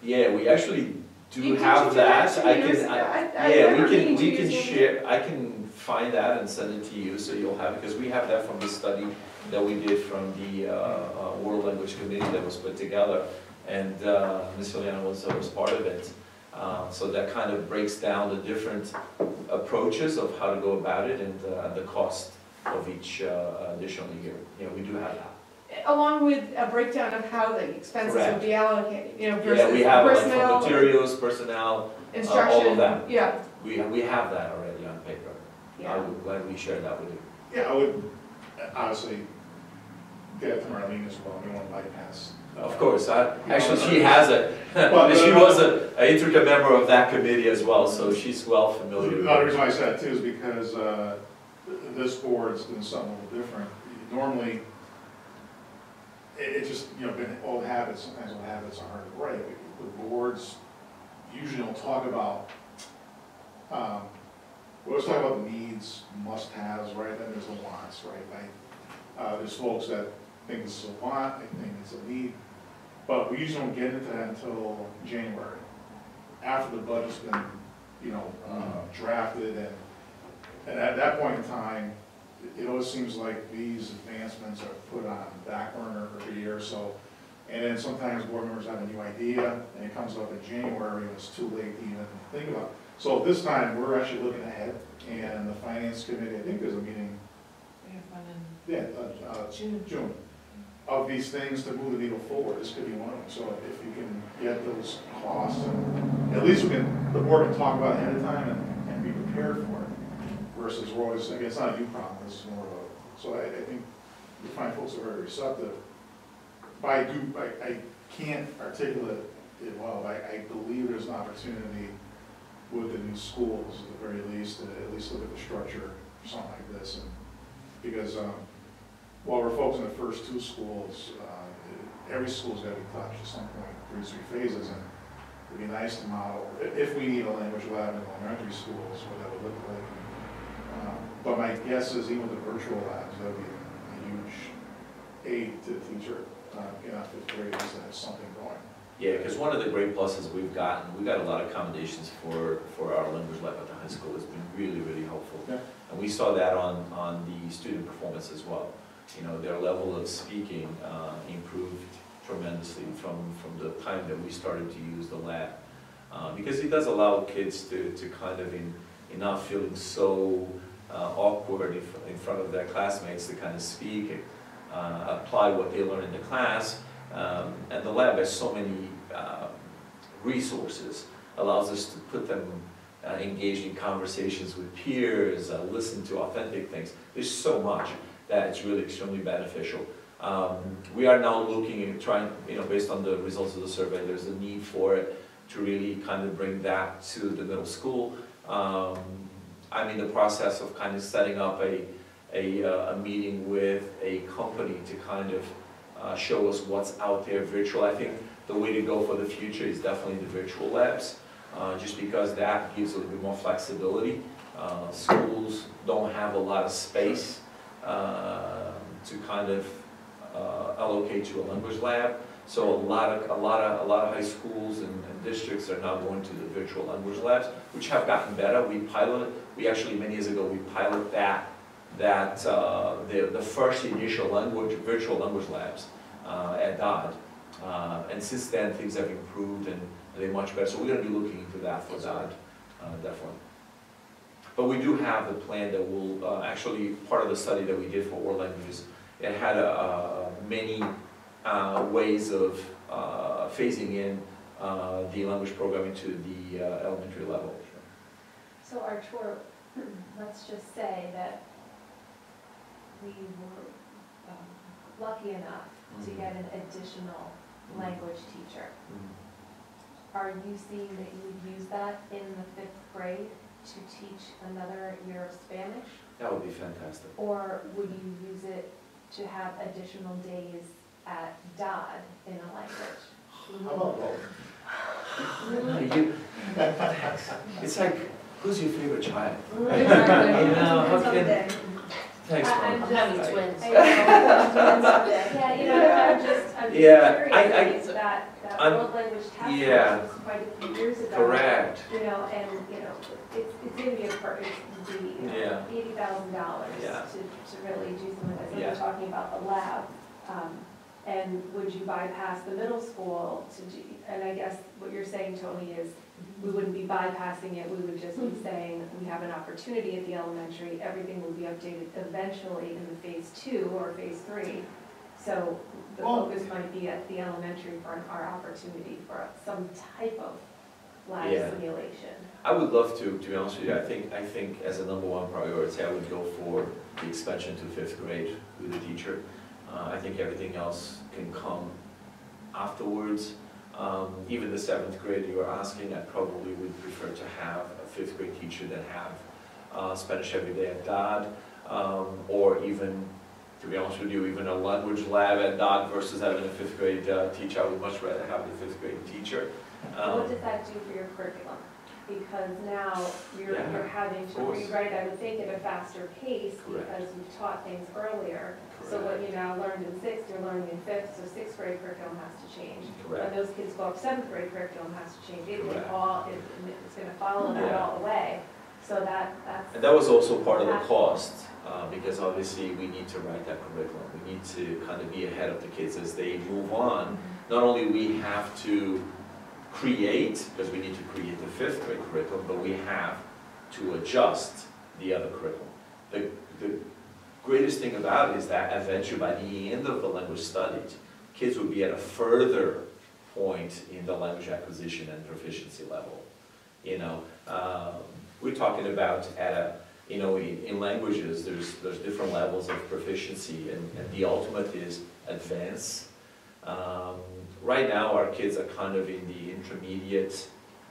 yeah, we actually do You- have that. two I can. I, I- I Yeah, we can, we can share, I can find that and send it to you, so you'll have it, because we have that from the study that we did from the, uh, uh, World Language Committee that was put together, and, uh, Ms. Juliana was, was part of it. Uh, so that kind of breaks down the different approaches of how to go about it and, uh, the cost of each, uh, additional year. Yeah, we do have that. Along with a breakdown of how the expenses would be allocated, you know, Yeah, we versus have like from personnel, materials, personnel, all of that. yeah, we, we have that already on paper. I yeah. would gladly share that with you. Yeah, I would uh, honestly get it to Marlene as well, we don't want to bypass. uh, Of course, I, actually, she has it. Well, She no, no, was a, a intricate member of that committee as well, so she's well familiar. The with other it. reason I said too is because uh, th- this board's doing something a little different. Normally, it, it just, you know, been old habits, sometimes old habits are hard to break. The boards usually don't talk about, um, we always talk about the needs, must-haves, right, then there's the wants, right? Like, uh, there's folks that think this is a want, I think it's a need, but we usually don't get into that until January, after the budget's been, you know, uh, drafted and, and at that point in time, it- it always seems like these advancements are put on the back burner every year so. And then sometimes board members have a new idea, and it comes up in January, and it's too late to even think about. So this time, we're actually looking ahead, and the finance committee, I think there's a meeting, We have one yeah, uh, uh, June. June, of these things to move the needle forward, this could be one of them. So if you can get those costs, and at least we can, the board can talk about it ahead of time and, and be prepared for it, versus we're always, guess, it's not a you problem, is more of a, so I, I think we find folks are very receptive. But I do, I, I can't articulate it well, but I, I believe there's an opportunity with the new schools, at the very least, to at least look at the structure, or something like this, and, because, um, while we're focusing on the first two schools, uh, every school's gotta be touched at some point through three phases, and it'd be nice to model, if we need a language lab in elementary schools, what that would look like. Uh, But my guess is even with the virtual labs, that'd be a huge aid to the teacher, uh, in our fifth grade, is to have something going. Yeah, because one of the great pluses we've gotten, we got a lot of accommodations for, for our language lab at the high school. It's been really, really helpful. Yeah. And we saw that on, on the student performance as well. You know, their level of speaking uh, improved tremendously from, from the time that we started to use the lab. Uh, Because it does allow kids to, to kind of, in, in not feeling so uh, awkward in in front of their classmates, to kind of speak, uh, apply what they learn in the class. Um, And the lab has so many um, resources, allows us to put them uh, engaged in conversations with peers, uh, listen to authentic things. There's so much that it's really extremely beneficial. Um, We are now looking and trying, you know, based on the results of the survey, there's a need for it to really kind of bring that to the middle school. Um, I'm in the process of kind of setting up a, a, uh, a meeting with a company to kind of uh, show us what's out there virtual. I think the way to go for the future is definitely the virtual labs, uh, just because that gives a little bit more flexibility. Uh, Schools don't have a lot of space uh, to kind of uh, allocate to a language lab. So a lot of, a lot of, a lot of high schools and and districts are now going to the virtual language labs, which have gotten better. We piloted, we actually, many years ago, we piloted that, that, uh, the, the first initial language, virtual language labs uh, at Dodd. Uh, And since then, things have improved and they're much better. So we're gonna be looking into that for Dodd, uh, definitely. But we do have the plan that will, uh, actually, part of the study that we did for world languages, it had a, a many uh, ways of uh, phasing in uh, the language program into the uh, elementary level. So Artur, let's just say that we were um, lucky enough to Mhm. get an additional language teacher. Are you seeing that you would use that in the fifth grade to teach another year of Spanish? That would be fantastic. Or would you use it to have additional days at Dodd in a language? How about both? It's like, who's your favorite child? Exactly. You know, how can, Someday. thanks, I- I'm just- having twins. I know. Yeah, you know, I'm just, I'm just Yeah, I- I- curious, that, that I'm- world language task yeah. force was quite a few years ago. Correct. You know, and, you know, it's, it's gonna be a, per- it's gonna be, Yeah. eighty thousand dollars Yeah. to, to really do some of this. And Yeah. we're talking about the lab. Um, And would you bypass the middle school to do, and I guess what you're saying, Tony, is we wouldn't be bypassing it, we would just be mm-hmm. saying, we have an opportunity at the elementary, everything will be updated eventually in the phase two or phase three. So the Well- focus might be at the elementary for our opportunity for some type of lab Yeah. simulation. I would love to, to be honest with you, I think, I think as a number one priority, I would go for the expansion to fifth grade with the teacher. Uh, I think everything else can come afterwards. Um, even the seventh grade you were asking, I probably would prefer to have a fifth grade teacher than have, uh, Spanish every day at Dodd. Um, or even, to be honest with you, even a language lab at Dodd versus having a fifth grade, uh, teacher, I would much rather have the fifth grade teacher. Um, What does that do for your curriculum? Because now you're, Yeah, you're having to course. rewrite, I would think, at a faster pace Correct. because you've taught things earlier. So what you now learned in sixth, you're learning in fifth, so sixth grade curriculum has to change. Correct. When those kids go up seventh grade curriculum has to change. It Correct. it all, it- it's gonna follow that Yeah. all the way. So that, that's. And that was also part of the cost, uh, because obviously we need to write that curriculum. We need to kind of be ahead of the kids as they move on. Not only we have to create, because we need to create the fifth grade curriculum, but we have to adjust the other curriculum. The, the greatest thing about it is that eventually by the end of the language studies, kids will be at a further point in the language acquisition and proficiency level. You know, um, we're talking about at a, you know, in, in languages, there's, there's different levels of proficiency and, and the ultimate is advanced. Um, right now, our kids are kind of in the intermediate,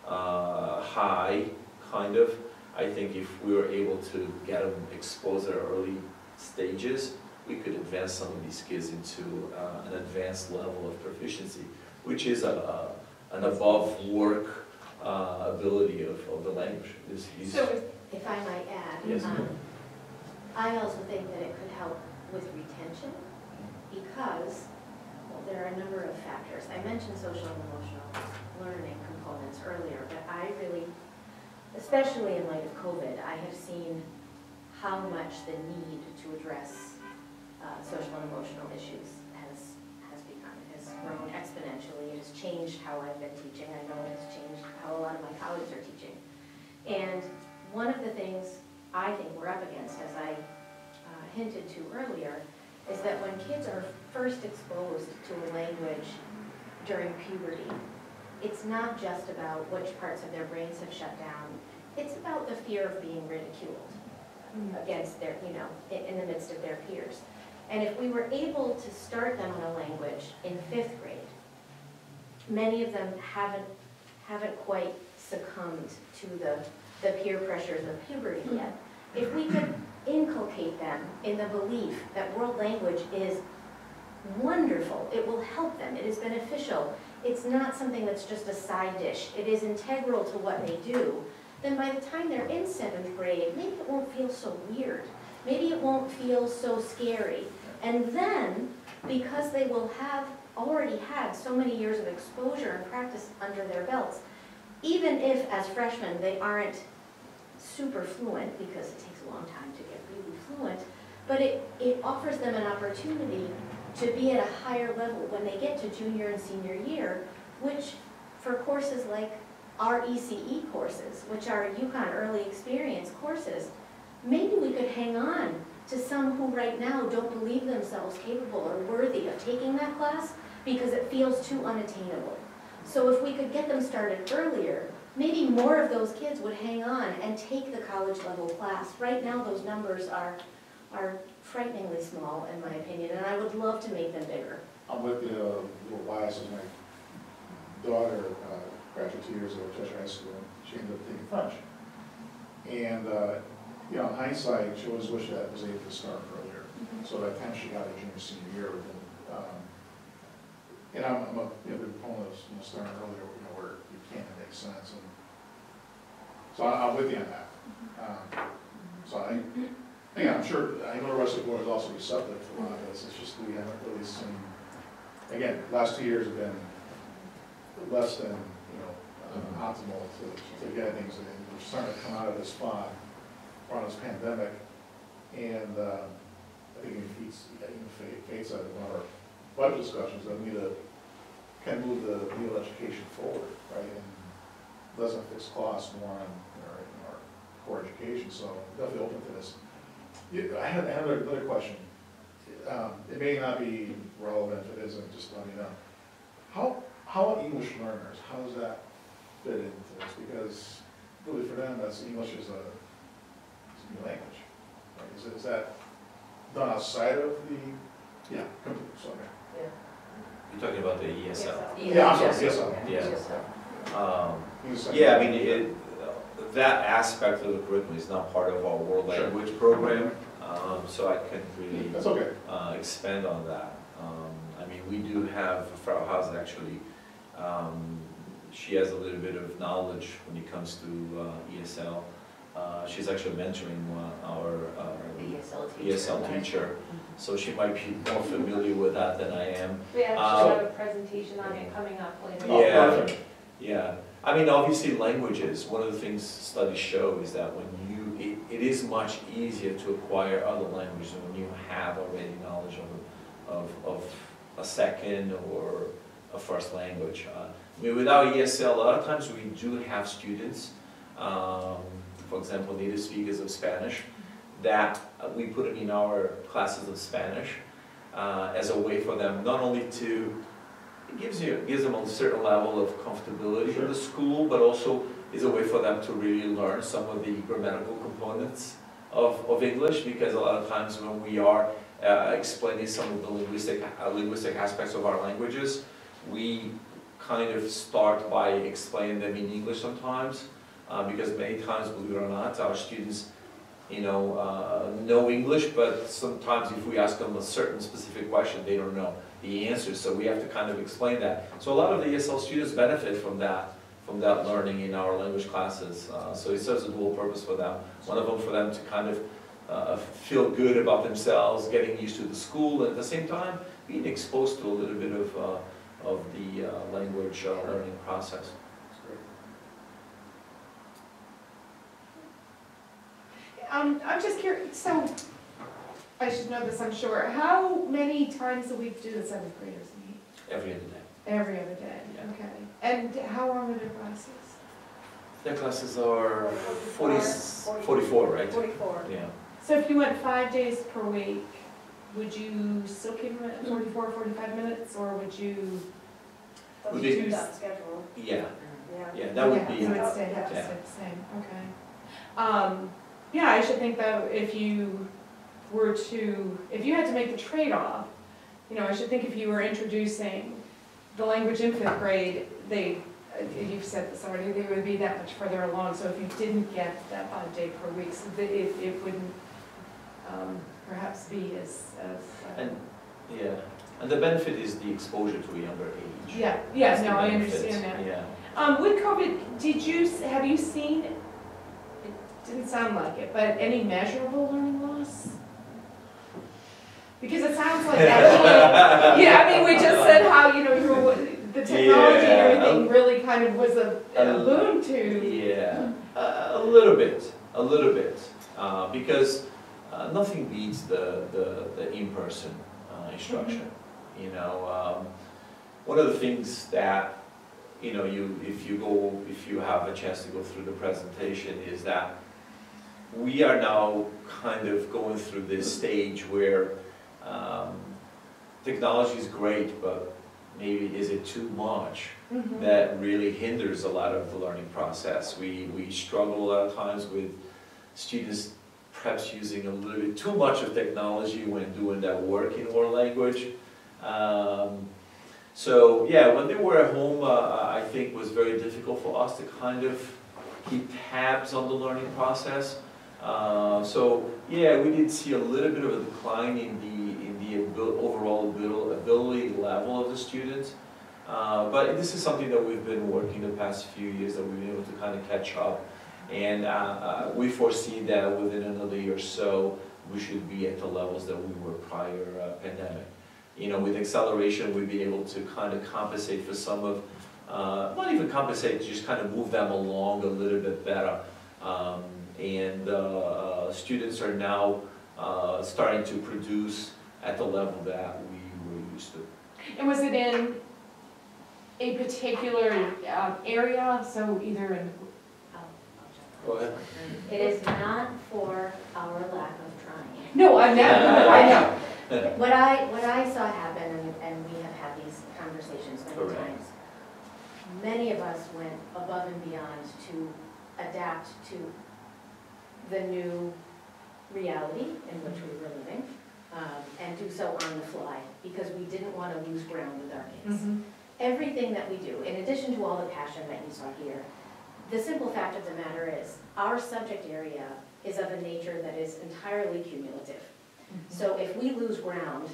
uh, high, kind of. I think if we were able to get them exposed at early stages, we could advance some of these kids into uh, an advanced level of proficiency, which is a, a, an above work uh, ability of, of the language. This, these- So if I might add, Yes. um, I also think that it could help with retention because there are a number of factors. I mentioned social and emotional learning components earlier, but I really, especially in light of COVID, I have seen how much the need to address uh, social and emotional issues has, has become. It has grown exponentially. It has changed how I've been teaching. I know it has changed how a lot of my colleagues are teaching. And one of the things I think we're up against, as I uh, hinted to earlier, is that when kids are first exposed to a language during puberty, it's not just about which parts of their brains have shut down. It's about the fear of being ridiculed hmm. against their, you know, in, in the midst of their peers. And if we were able to start them on a language in fifth grade, many of them haven't, haven't quite succumbed to the, the peer pressures of puberty hmm. yet. If we could inculcate them in the belief that world language is wonderful, it will help them, it is beneficial, it's not something that's just a side dish, it is integral to what they do, then by the time they're in seventh grade, maybe it won't feel so weird. Maybe it won't feel so scary. And then, because they will have already had so many years of exposure and practice under their belts, even if as freshmen they aren't super fluent, because it takes a long time fluent, but it, it offers them an opportunity to be at a higher level when they get to junior and senior year, which for courses like our ECE courses, which are UConn Early Experience courses, maybe we could hang on to some who right now don't believe themselves capable or worthy of taking that class because it feels too unattainable. So if we could get them started earlier, maybe more of those kids would hang on and take the college level class. Right now, those numbers are, are frighteningly small, in my opinion, and I would love to make them bigger. I'm with you, uh, a little biased, as my daughter uh, graduated two years ago at Cheshire High School, and she ended up taking French. And, uh, you know, in hindsight, she always wished that was able to start earlier. So by the time she got her junior, senior year, um, and I'm, I'm a, you know, big proponent of, you know, starting earlier, you know, where sense, and so I- I'm with you on that. Um, So I, again, I'm sure, I know the rest of the board is also receptive to a lot of this, it's just we haven't really seen, again, last two years have been less than, you know, uh, optimal to, to get things, and we're starting to come out of this fog, from this pandemic, and, uh, I think it feeds, even Fa- Faith said in of our budget discussions, that we need to kind of move the real education forward, right, and doesn't fix costs more on our, our core education, so definitely open to this. You- I had, I had another question, um, it may not be relevant, if it isn't, just let me know. How, how about English learners, how does that fit into this? Because really for them, that's, English is a, is a new language. right? Is, is that done outside of the, yeah, completely, sorry. You're talking about the E ESL? Yeah, I'm sorry, yes, sir. Yeah. Um, English second Yeah, I mean, it, that aspect of the curriculum is not part of our world Sure. language program, um, so I can't really That's okay. uh, expand on that. Um, I mean, we do have, Frau Haas actually, um, she has a little bit of knowledge when it comes to uh, ESL. Uh, She's actually mentoring uh, our uh, ESL teacher. ESL teacher, so she might be more familiar with that than I am. We actually Um, have a presentation on it coming up later. Oh, Yeah. Yeah, I mean, obviously languages, one of the things studies show is that when you, it, it is much easier to acquire other languages when you have already knowledge of, of, of a second or a first language. Uh, I mean, without ESL, a lot of times we do have students, um, for example, native speakers of Spanish, that we put them in our classes of Spanish uh, as a way for them not only to it gives you, gives them a certain level of comfortability in the school, but also is a way for them to really learn some of the grammatical components of, of English, because a lot of times when we are uh, explaining some of the linguistic, uh, linguistic aspects of our languages, we kind of start by explaining them in English sometimes, uh, because many times, believe it or not, our students, you know, uh, know English, but sometimes if we ask them a certain specific question, they don't know the answers, so we have to kind of explain that. So a lot of the ESL students benefit from that, from that learning in our language classes. Uh, so it serves a dual purpose for them. One of them for them to kind of uh, feel good about themselves, getting used to the school, and at the same time, being exposed to a little bit of, uh, of the uh, language uh, learning process. Um, I'm just curious, so, I should know this, I'm sure, how many times a week do the seventh graders meet? Every other day. Every other day, Yeah. okay. And how long are their classes? Their classes are 40, 44, 44, right? Forty-four. Yeah. So if you went five days per week, would you still keep them at 44, 45 minutes, or would you? That's Would a be- two-step schedule, Yeah, yeah. yeah, that would Yeah, be, So it'd stay, have to yeah. stay the same, okay. Um, yeah, I should think though, if you were to, if you had to make the trade-off, you know, I should think if you were introducing the language in fifth grade, they, you've said this already, they would be that much further along, so if you didn't get that five day per week, so it, it wouldn't, um, perhaps be as, as. uh, and, yeah, and the benefit is the exposure to a younger age. Yeah, yeah, That's no, I understand that. Yeah. Um, with COVID, did you, have you seen, it didn't sound like it, but any measurable learning? Because it sounds like actually, yeah, I mean, we just said how, you know, you were, the technology and everything really kind of was a a boon to. Yeah, a, a little bit, a little bit, uh, because uh, nothing beats the, the, the in-person uh, instruction. You know, um, one of the things that, you know, you, if you go, if you have a chance to go through the presentation is that we are now kind of going through this stage where um, technology is great, but maybe is it too much? Mhm. that really hinders a lot of the learning process. We, we struggle a lot of times with students perhaps using a little bit too much of technology when doing that work in our language. Um, so yeah, when they were at home, uh, I think was very difficult for us to kind of keep tabs on the learning process. Uh, so yeah, we did see a little bit of a decline in the in the abil- overall abil- ability level of the students. Uh, But this is something that we've been working the past few years, that we've been able to kind of catch up. And uh, uh, we foresee that within another year or so, we should be at the levels that we were prior uh, pandemic. You know, with acceleration, we'd be able to kind of compensate for some of, not even compensate, just kind of move them along a little bit better. Um, And uh, uh, students are now uh, starting to produce at the level that we were used to. And was it in a particular um, area, so either in, Go ahead. It is not for our lack of trying. no, I know, I know. What I, what I saw happen, and, and we have had these conversations many Correct. times, many of us went above and beyond to adapt to the new reality in which we were living, um, and do so on the fly, because we didn't want to lose ground with our kids. Mhm. Everything that we do, in addition to all the passion that you saw here, the simple fact of the matter is, our subject area is of a nature that is entirely cumulative. So if we lose ground,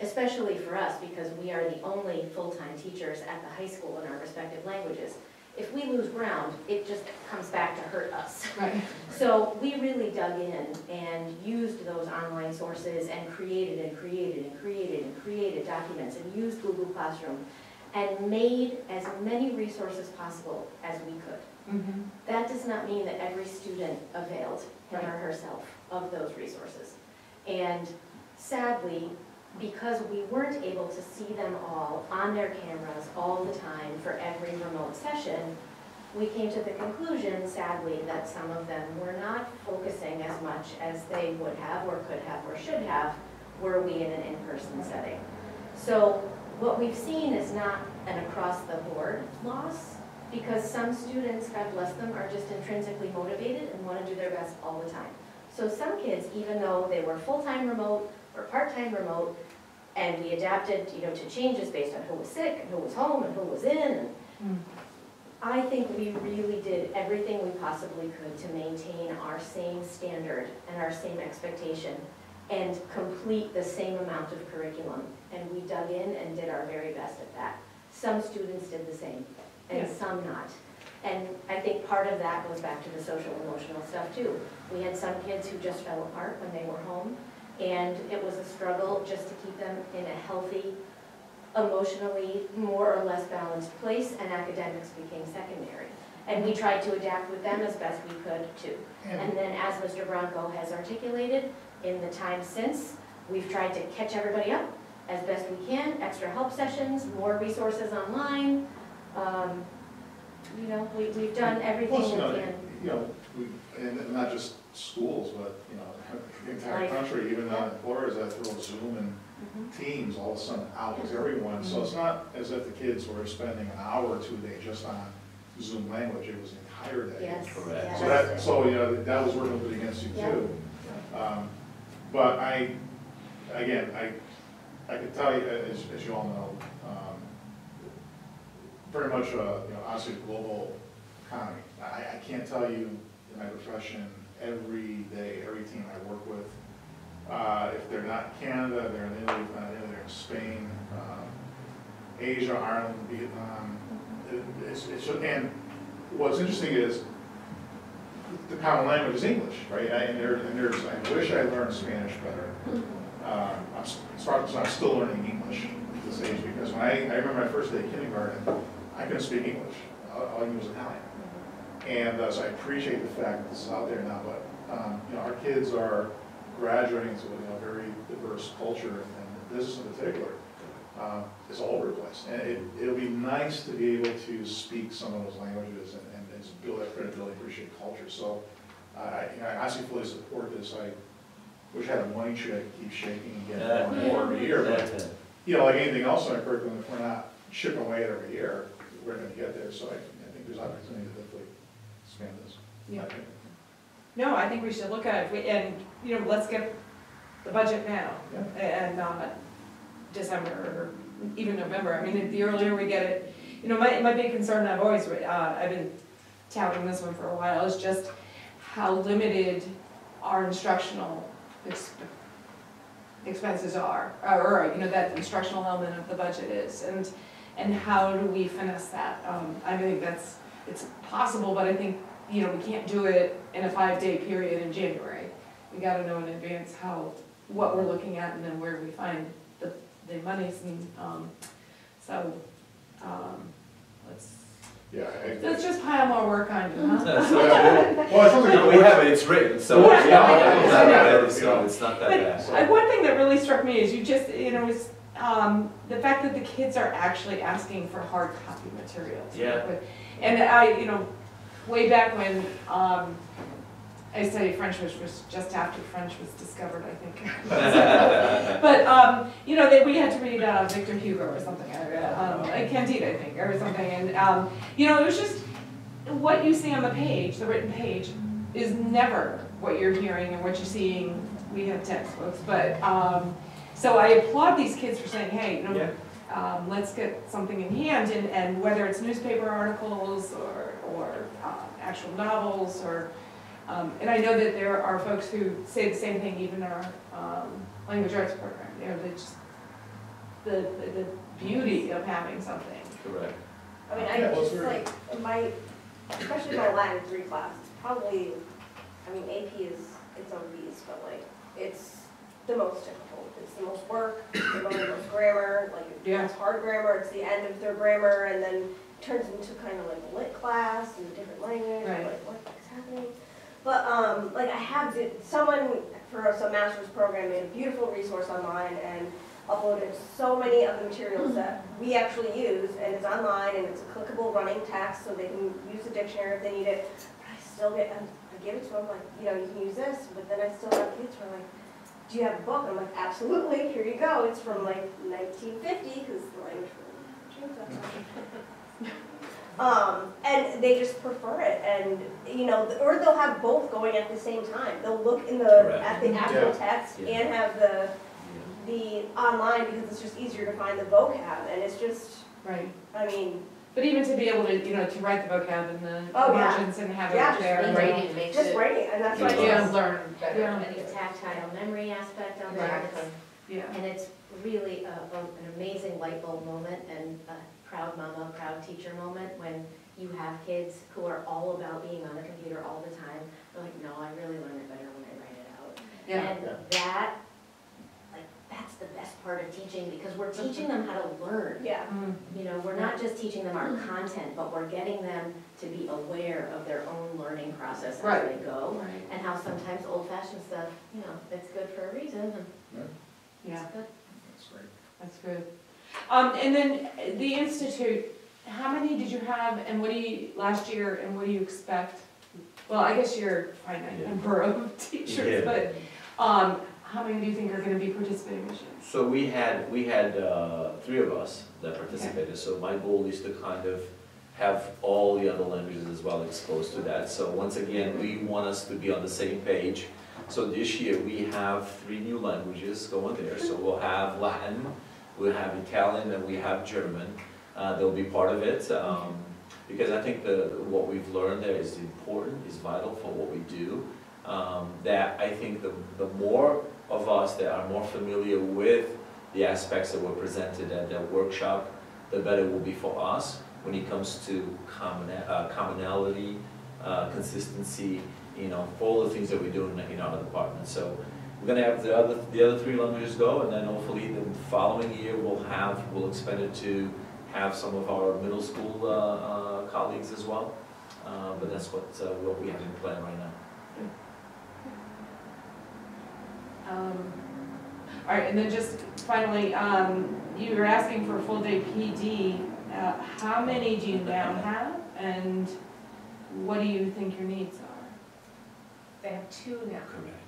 especially for us, because we are the only full-time teachers at the high school in our respective languages, if we lose ground, it just comes back to hurt us. Right. So we really dug in and used those online sources and created and created and created and created documents and used Google Classroom and made as many resources possible as we could. Mhm. That does not mean that every student availed him or herself of those resources. And sadly, because we weren't able to see them all on their cameras all the time for every remote session, we came to the conclusion, sadly, that some of them were not focusing as much as they would have or could have or should have were we in an in-person setting. So what we've seen is not an across-the-board loss, because some students, God bless them, are just intrinsically motivated and want to do their best all the time. So some kids, even though they were full-time remote or part-time remote, and we adapted, you know, to changes based on who was sick and who was home and who was in, Mm. I think we really did everything we possibly could to maintain our same standard and our same expectation and complete the same amount of curriculum. And we dug in and did our very best at that. Some students did the same, and Yeah. some not. And I think part of that goes back to the social emotional stuff too. We had some kids who just fell apart when they were home, And it was a struggle just to keep them in a healthy, emotionally more or less balanced place, and academics became secondary. And we tried to adapt with them as best we could too. And then as Mr. Branco has articulated, in the time since, we've tried to catch everybody up as best we can, extra help sessions, more resources online. Um, You know, we, we've done everything Plus, we you know, can. you know, we, and not just schools, but, you know, entire Life. country, even on employers that throw Zoom and Mhm. Teams all of a sudden out with everyone. So it's not as if the kids were spending an hour or two a day just on Zoom language, it was the entire day. Yes, Correct. yes. So that, so, you know, that was working a bit against you Yeah. too. Um, But I, again, I, I can tell you, as, as you all know, um, very much, uh, you know, obviously a global economy. I, I can't tell you in my profession, every day, every team I work with, uh, if they're not Canada, they're in Italy, if not Italy, they're in Spain, um, Asia, Ireland, Vietnam. It, it's, it's, and what's interesting is, the common language is English, right? I- And there, and there's, I wish I learned Spanish better. Uh, I'm, s- so I'm still learning English at this age, because when I, I remember my first day of kindergarten, I couldn't speak English, all all I knew was Italian. And uh, so I appreciate the fact that this is out there now, but, um, you know, our kids are graduating to, you know, a very diverse culture, and business in particular, um, is all over the place. And it, it'll be nice to be able to speak some of those languages and, and and build that credibility, appreciate culture. So, I, you know, I honestly fully support this. I wish I had a money tree I could keep shaking and get more and more every year, but you know, like anything else in our curriculum, if we're not chipping away at it every year, we're gonna get there, so I, I think there's opportunity to definitely expand this. Yeah. No, I think we should look at it, We- and, you know, let's get the budget now, Yeah. and not December, or even November, I mean, the earlier we get it, you know, my, my big concern, I've always, uh, I've been touting this one for a while, is just how limited our instructional ex- expenses are, or, you know, that instructional element of the budget is, and, and how do we finesse that? Um, I think that's, it's possible, but I think, you know, we can't do it in a five-day period in January. We gotta know in advance how, what we're looking at, and then where we find the, the monies, and, um, so, um, let's, Yeah. I- let's just pile more work on you, huh? That's so good. Well, it sounds like. We have it, it's written, so Yeah, it's no, not it's not I know. bad, it's not that But bad. uh, one thing that really struck me is you just, you know, is, um, the fact that the kids are actually asking for hard copy materials. Yeah. And I, you know, way back when, um, I studied French, which was just after French was discovered, I think. But, um, you know, that we had to read, uh, Victor Hugo or something, or, uh, um, Candide, I think, or something, and, um, you know, it was just, what you see on the page, the written page, is never what you're hearing and what you're seeing. We have textbooks, but, um, so I applaud these kids for saying, hey, you know, Yeah. um, let's get something in hand, and, and whether it's newspaper articles or, or, uh, actual novels, or, um, and I know that there are folks who say the same thing even in our, um, language arts program, you know, just, the, the, the beauty of having something. Correct. I mean, I well, it's just very- like, my, especially my Latin three class, it's probably, I mean, AP is its own beast, but like, it's the most difficult. It's the most work, it's the most grammar, like, Yeah. it's hard grammar, it's the end of their grammar, and then turns into kind of like a lit class and a different language, Right. like, what is happening? But, um, like, I have, the- someone for some master's program made a beautiful resource online and uploaded so many of the materials that we actually use, and it's online, and it's a clickable running text, so they can use the dictionary if they need it. But I still get, I I give it to them, like, you know, you can use this, but then I still have kids who are like, do you have a book? I'm like, absolutely, here you go, it's from like nineteen fifty, because the language really changed that time. Um, and they just prefer it, and, you know, or they'll have both going at the same time. They'll look in the, Correct. at the actual Yeah. text Yeah. and have the, the online, because it's just easier to find the vocab, and it's just, Right. I mean, But even to be able to, you know, to write the vocab and the Oh, yeah. margins and have it Yeah, up just there. And and- writing makes just it writing, and that's why I Yeah. learn better. Yeah. And the tactile memory aspect of it, Exactly. Yeah. and it's really a, a- an amazing light bulb moment and a proud mama, proud teacher moment when you have kids who are all about being on the computer all the time. They're like, no, I really learn it better when I write it out. Yeah. And that like, that's the best part of teaching, because we're teaching them how to learn. Yeah. You know, we're not just teaching them our content, but we're getting them to be aware of their own learning process as Right. they go. Right, And how sometimes old-fashioned stuff, you know, it's good for a reason, and yeah. it's good. That's great. That's good. Um, and then the Institute, how many did you have and what do you, last year, and what do you expect? Well, I guess you're finite Yeah. number of teachers, Yeah. but, um, how many do you think are gonna be participating this year? So we had, we had uh, three of us that participated, so my goal is to kind of have all the other languages as well exposed to that. So once again, we want us to be on the same page. So this year, we have three new languages going there. So we'll have Latin, we'll have Italian, and we have German. Uh, They'll be part of it. um, Because I think the, what we've learned there is important, is vital for what we do. Um, That I think the, the more of us that are more familiar with the aspects that were presented at that workshop, the better it will be for us when it comes to common, uh, commonality, uh, consistency, you know, for all the things that we do in, in our department. So we're gonna have the other, the other three languages go, and then hopefully the following year we'll have, we'll expand it to have some of our middle school, uh, uh, colleagues as well. Uh, but that's what, uh, what we have in plan right now. Um, All right, and then just finally, um, you were asking for full day PD. Uh, How many do you now have, and what do you think your needs are? They have two now. Correct.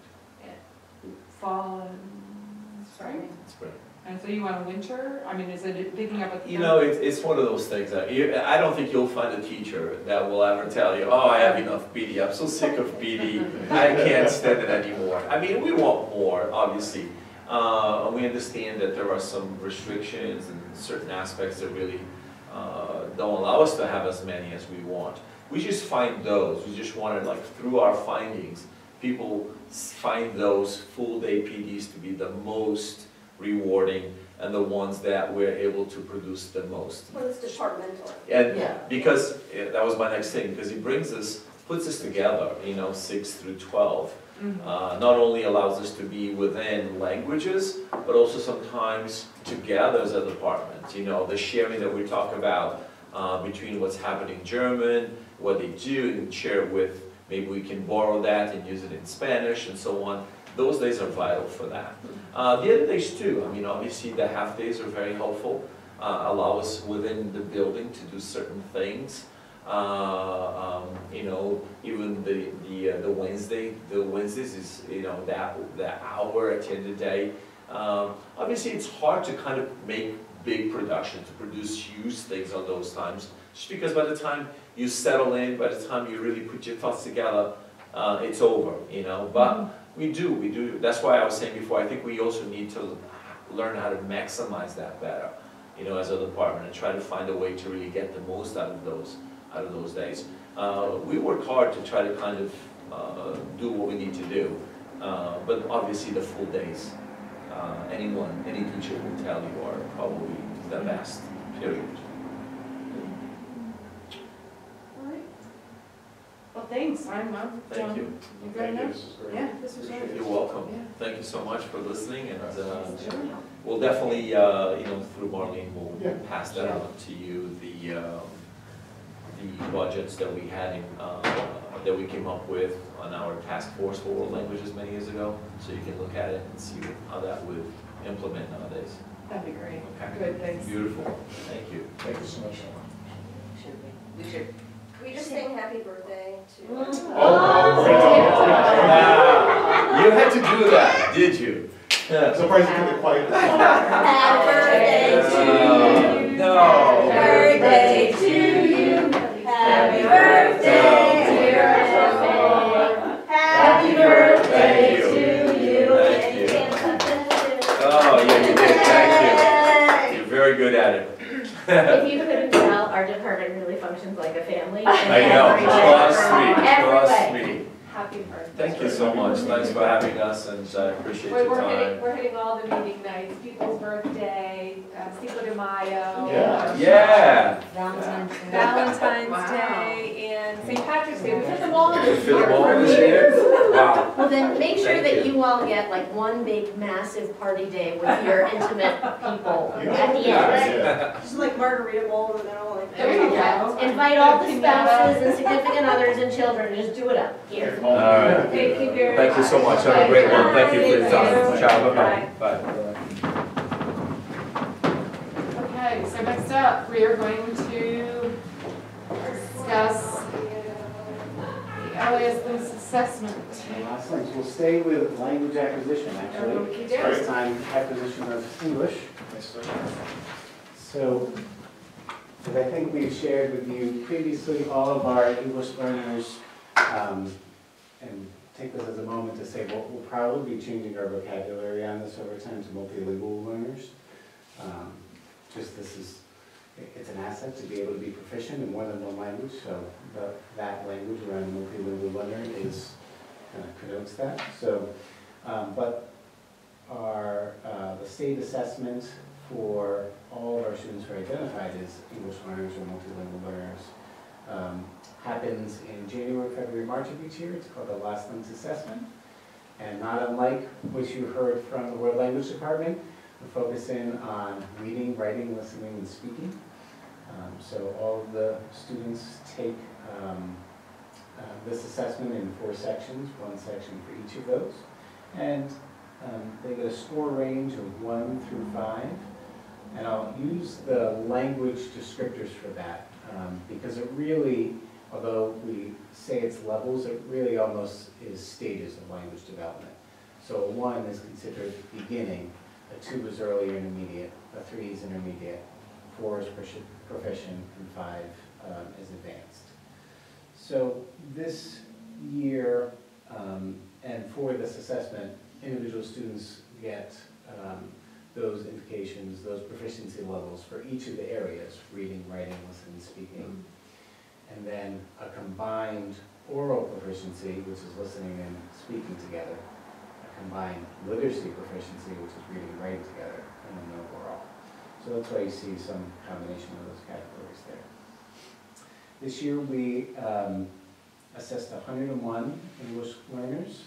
Fall and spring? Great. And so you want a winter? I mean, is it picking up at? You know, it's, it's one of those things that you, I don't think you'll find a teacher that will ever tell you, oh, I have enough PD, I'm so sick of PD, I can't stand it anymore. I mean, we want more, obviously. Uh, we understand that there are some restrictions and certain aspects that really, uh, don't allow us to have as many as we want. We just find those, we just wanted, like, through our findings, people find those full day PDs to be the most rewarding and the ones that we're able to produce the most. Well, it's departmental. And Yeah. because, eh, that was my next thing, because it brings us, puts us together, you know, six through twelve. Mhm. Uh, not only allows us to be within languages, but also sometimes together as a department, you know, the sharing that we talk about, uh, between what's happening in German, what they do, and share with, maybe we can borrow that and use it in Spanish and so on. Those days are vital for that. Uh, the other days too, I mean, obviously the half days are very helpful, uh, allow us within the building to do certain things. Uh, um, you know, even the, the, uh, the Wednesday, the Wednesdays is, you know, that, that hour at the end of the day. Um, obviously, it's hard to kind of make big productions, to produce huge things on those times, just because by the time you settle in, by the time you really put your thoughts together, uh, it's over, you know, but we do, we do, that's why I was saying before, I think we also need to learn how to maximize that better, you know, as a department, and try to find a way to really get the most out of those, out of those days. Uh, we work hard to try to kind of, uh, do what we need to do, uh, but obviously the full days, uh, anyone, any teacher will tell you are probably the best, period. All right. Well, thanks, I'm, I'm. Thank you. You good Thank you, enough? this is great. Yeah, this was great. You're welcome. Yeah. Thank you so much for listening, and, uh, Sure. We'll definitely, uh, you know, through Marlene, we'll Yeah. pass that on to you, the, um, the budgets that we had, in, uh, that we came up with on our task force for world languages many years ago, so you can look at it and see how that would implement nowadays. That'd be great. Okay. Good, thanks. Beautiful, thank you. Thank you so much. Should we? We should. Can we just sing happy birthday to? Oh, oh Wow, You had to do that, did you? I'm surprised you kept it quiet. Happy birthday to you. No. Birthday to you. Happy birthday, If you couldn't tell, our department really functions like a family. in I know, every way. trust me, Every trust way. me. Happy birthday. Thank you so much, thanks for having us, and I appreciate We're, your we're hitting, time. we're hitting all the meeting nights, people's birthday, uh, Cinco de Mayo. Yeah. Yeah. Valentine's Day. Valentine's Wow. Day and St. Patrick's Day. We hit them all this Fit year. them all for this Wow. Well, then make sure Thank that you. you all get like one big massive party day with your intimate people You know, at the yeah, end. yeah. Just like margarita bowl in the middle, like. There you go. Invite all the spouses and significant others and children, just do it up here. All right. Thank you very much. Thank you so much. Have a great one. Thank you for your time. Thank you. Ciao, bye-bye. Bye. Okay, so next up, we are going to discuss the LAS Links assessment. Last things, we'll stay with language acquisition, actually. Okey doke. This time acquisition of English. So, as I think we've shared with you previously, all of our English learners, um, and take this as a moment to say, we'll, we'll probably be changing our vocabulary on this over time to multilingual learners. Um, Just this is, it- it's an asset to be able to be proficient in more than one language, so the, that language around multilingual learner is, kind of connotes that. So, um, but our, uh, the state assessment for all of our students who are identified as English learners or multilingual learners um, happens in January, February, March of each year. It's called the LAS Links Assessment. And not unlike what you heard from the World Language Department, we're focusing on reading, writing, listening, and speaking. Um, So all of the students take um, uh, this assessment in four sections, one section for each of those. And um, they get a score range of one through five. And I'll use the language descriptors for that, um, because it really, although we say it's levels, it really almost is stages of language development. So a one is considered beginning, a two is early intermediate, a three is intermediate, four is and five um, is advanced. So this year, um, and for this assessment, individual students get um, those indications, those proficiency levels for each of the areas, reading, writing, listening, speaking. And then a combined oral proficiency, which is listening and speaking together. A combined literacy proficiency, which is reading and writing together, and then the oral. So that's why you see some combination of those categories there. This year, we um, assessed 101 English learners.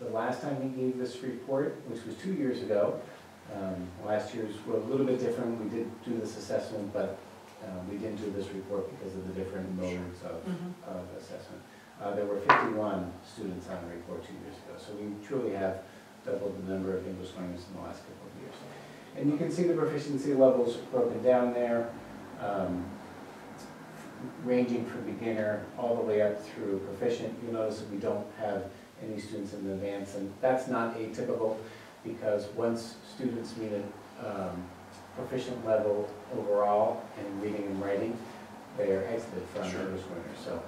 The last time we gave this report, which was two years ago, um, last year's were a little bit different. We did do this assessment, but uh, we didn't do this report because of the different modes of, of assessment. Uh, There were 51 students on the report two years ago, so we truly have doubled the number of English learners in the last couple of years. And you can see the proficiency levels broken down there. um, ranging from beginner all the way up through proficient. You'll notice that we don't have any students in the advanced, and that's not atypical because once students meet a um, proficient level overall in reading and writing, they are exited from Sure. English learners. So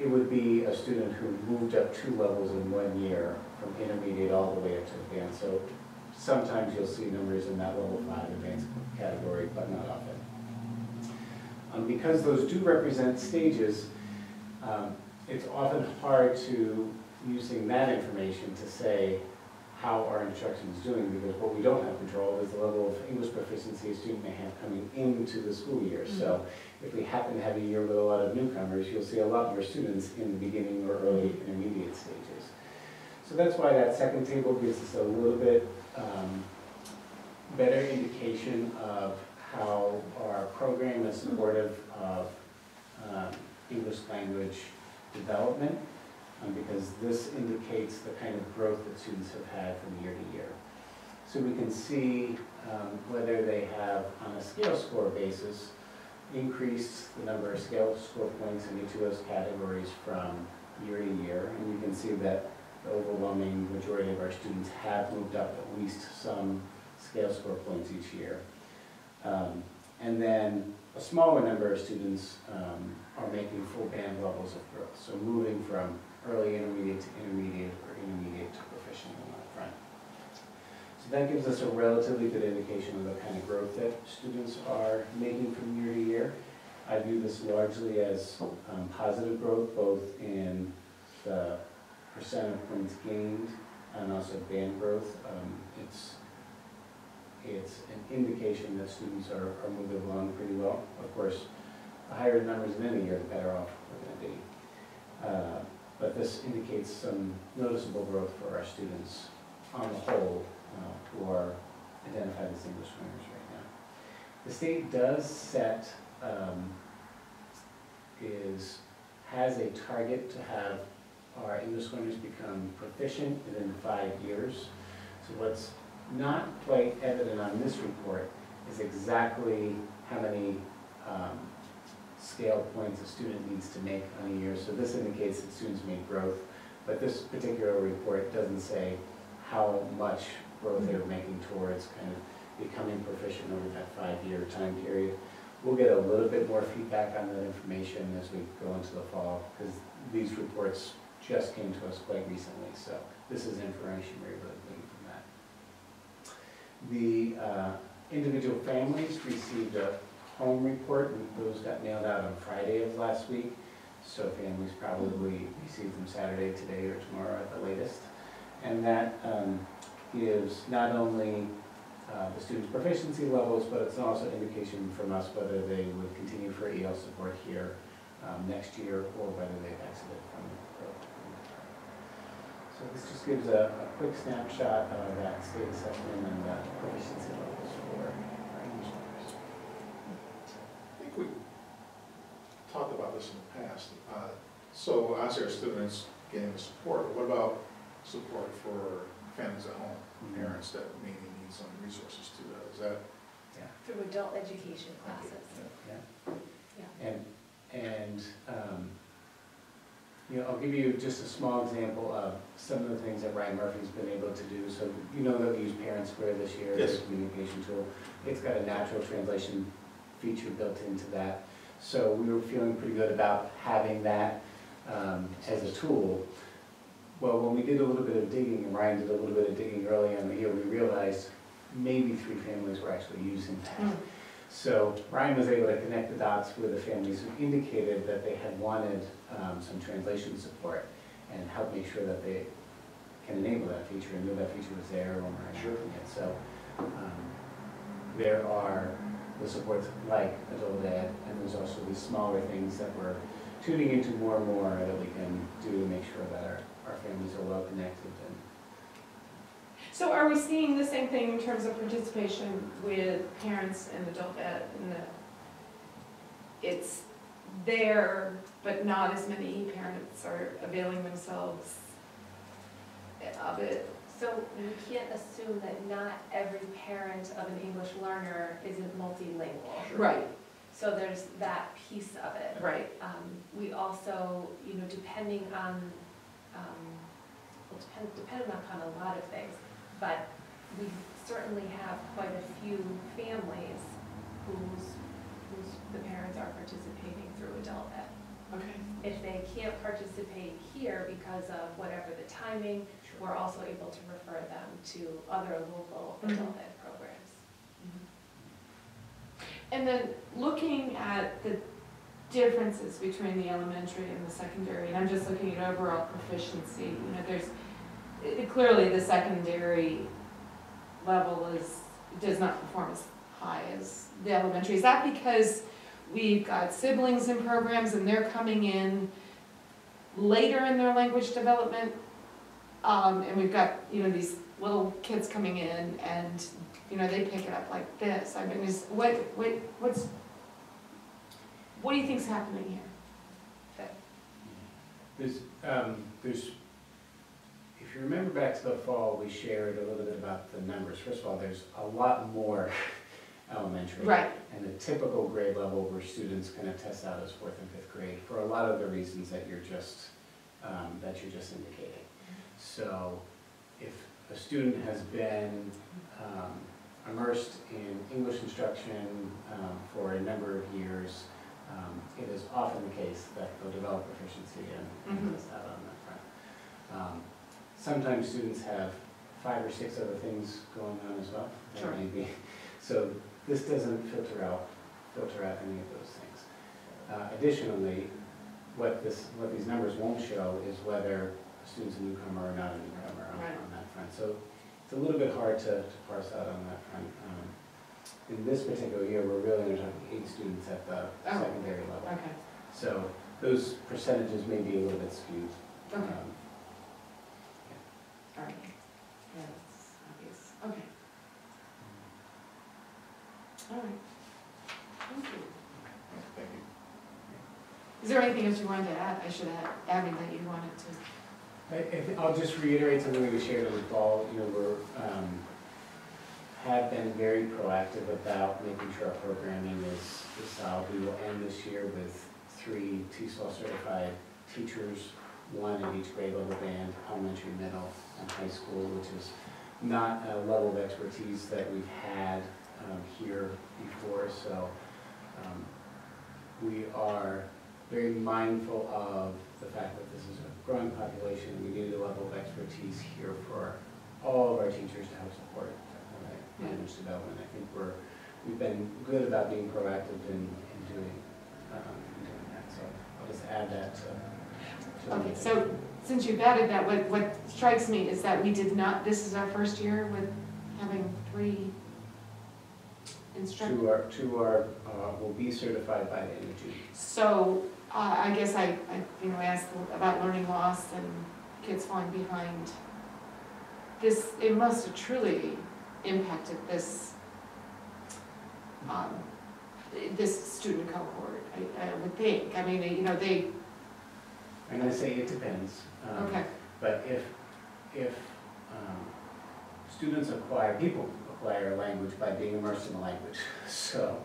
it would be a student who moved up two levels in one year from intermediate all the way up to advanced. So sometimes you'll see numbers in that level five advanced category, but not often. Um, Because those do represent stages, um, it's often hard to, using that information, to say how our instruction is doing, because what we don't have control is the level of English proficiency a student may have coming into the school year. So if we happen to have a year with a lot of newcomers, you'll see a lot more students in the beginning or early intermediate stages. So that's why that second table gives us a little bit um, better indication of how our program is supportive of um, English language development, um, because this indicates the kind of growth that students have had from year to year. So we can see um, whether they have, on a scale score basis, increased the number of scale score points in each of those categories from year to year. And you can see that the overwhelming majority of our students have moved up at least some scale score points each year. Um, And then a smaller number of students um, are making full band levels of growth, so moving from early intermediate to intermediate or intermediate to proficient on that front. So that gives us a relatively good indication of the kind of growth that students are making from year to year. I view this largely as um, positive growth, both in the percent of points gained and also band growth. Um, It's it's an indication that students are, are moving along pretty well. Of course, the higher the numbers in any year, the better off we're gonna be. Uh, but this indicates some noticeable growth for our students on the whole, uh, who are identified as English learners right now. The state does set, um, is, has a target to have our English learners become proficient within five years. So what's not quite evident on this report is exactly how many um, scale points a student needs to make on a year. So this indicates that students make growth, but this particular report doesn't say how much growth they're making towards kind of becoming proficient over that five-year time period. We'll get a little bit more feedback on that information as we go into the fall, because these reports just came to us quite recently, so this is information we're really gleaning from that. The uh, individual families received a home report, and those got mailed out on Friday of last week, so families probably received them Saturday, today, or tomorrow at the latest. And that um, gives not only uh, the students' proficiency levels, but it's also an indication from us whether they would continue for EL support here um, next year or whether they've exited from program. So this just gives a, a quick snapshot of that state assessment and the proficiency levels for our English learners. I think we talked about this in the past. Uh, So obviously our students getting the support, what about support for families at home, parents that maybe need some resources to that? Is that? yeah. Through adult education classes. Yeah. Yeah. And, and, um, you know, I'll give you just a small example of some of the things that Ryan Murphy's been able to do. So you know that we use ParentSquare this year as a communication tool. It's got a natural translation feature built into that. So we were feeling pretty good about having that um, as a tool. Well, when we did a little bit of digging, and Ryan did a little bit of digging early on in the year, we realized maybe three families were actually using that. So Ryan was able to connect the dots with the families who indicated that they had wanted um, some translation support and help make sure that they can enable that feature and know that feature was there when we're announcing it. So um, there are the supports like adult ed, and there's also these smaller things that we're tuning into more and more that we can do to make sure that our, our families are well connected and So are we seeing the same thing in terms of participation with parents and adult ed in the, it's there, but not as many parents are availing themselves of it? So we can't assume that not every parent of an English learner isn't multilingual. Right, So there's that piece of it. right. Um, we also, you know, depending on, um, well, depend, depending upon a lot of things, but we certainly have quite a few families whose, whose, the parents are participating through adult ed. Okay. If they can't participate here because of whatever the timing, we're also able to refer them to other local Mhm. adult ed programs. And then looking at the differences between the elementary and the secondary, and I'm just looking at overall proficiency, you know, there's, it- clearly the secondary level is, does not perform as high as the elementary. Is that because we've got siblings in programs and they're coming in later in their language development? Um, and we've got, you know, these little kids coming in and, you know, they pick it up like this. I mean, is, what, what, what's, what do you think's happening here? There's, um, there's, if you remember back to the fall, we shared a little bit about the numbers. First of all, there's a lot more elementary. Right, And the typical grade level where students kind of test out is fourth and fifth grade for a lot of the reasons that you're just, um, that you're just indicating. So if a student has been, um, immersed in English instruction, um, for a number of years, um, it is often the case that they'll develop proficiency and Mhm. test out on that front. Um, Sometimes students have five or six other things going on as well. Sure. So this doesn't filter out, filter out any of those things. Uh, Additionally, what this, what these numbers won't show is whether a student's a newcomer or not a newcomer on, Right. on that front. So it's a little bit hard to to parse out on that front. Um, In this particular year, we're really only talking eight students at the Oh. secondary level. okay, So those percentages may be a little bit skewed. Okay. Um, All right. Yeah, that's obvious. Okay. All right. Thank you. Thank you. Is there anything else you wanted to add? I should add, adding that you wanted to. I, I think I'll just reiterate something that we shared in the fall, you know, we're, um, have been very proactive about making sure our programming is, is solid. We will end this year with three TESOL certified teachers, one in each grade level band, elementary, middle, and high school, which is not a level of expertise that we've had, um, here before, so, um, we are very mindful of the fact that this is a growing population. We need a level of expertise here for all of our teachers to help support uh, language development. I think we're, we've been good about being proactive in, in doing, um, in doing that. So I'll just add that to. to Okay, so since you've added that, what, what strikes me is that we did not, this is our first year with having three instructors. Two are, two are, uh, will be certified by the end of June. So, uh, I guess I, I, you know, asked about learning loss and kids falling behind. This, it must have truly impacted this, um, this student cohort, I, I would think. I mean, you know, they, I'm gonna say it depends. um, okay, But if, if um, students acquire, people language by being immersed in the language. So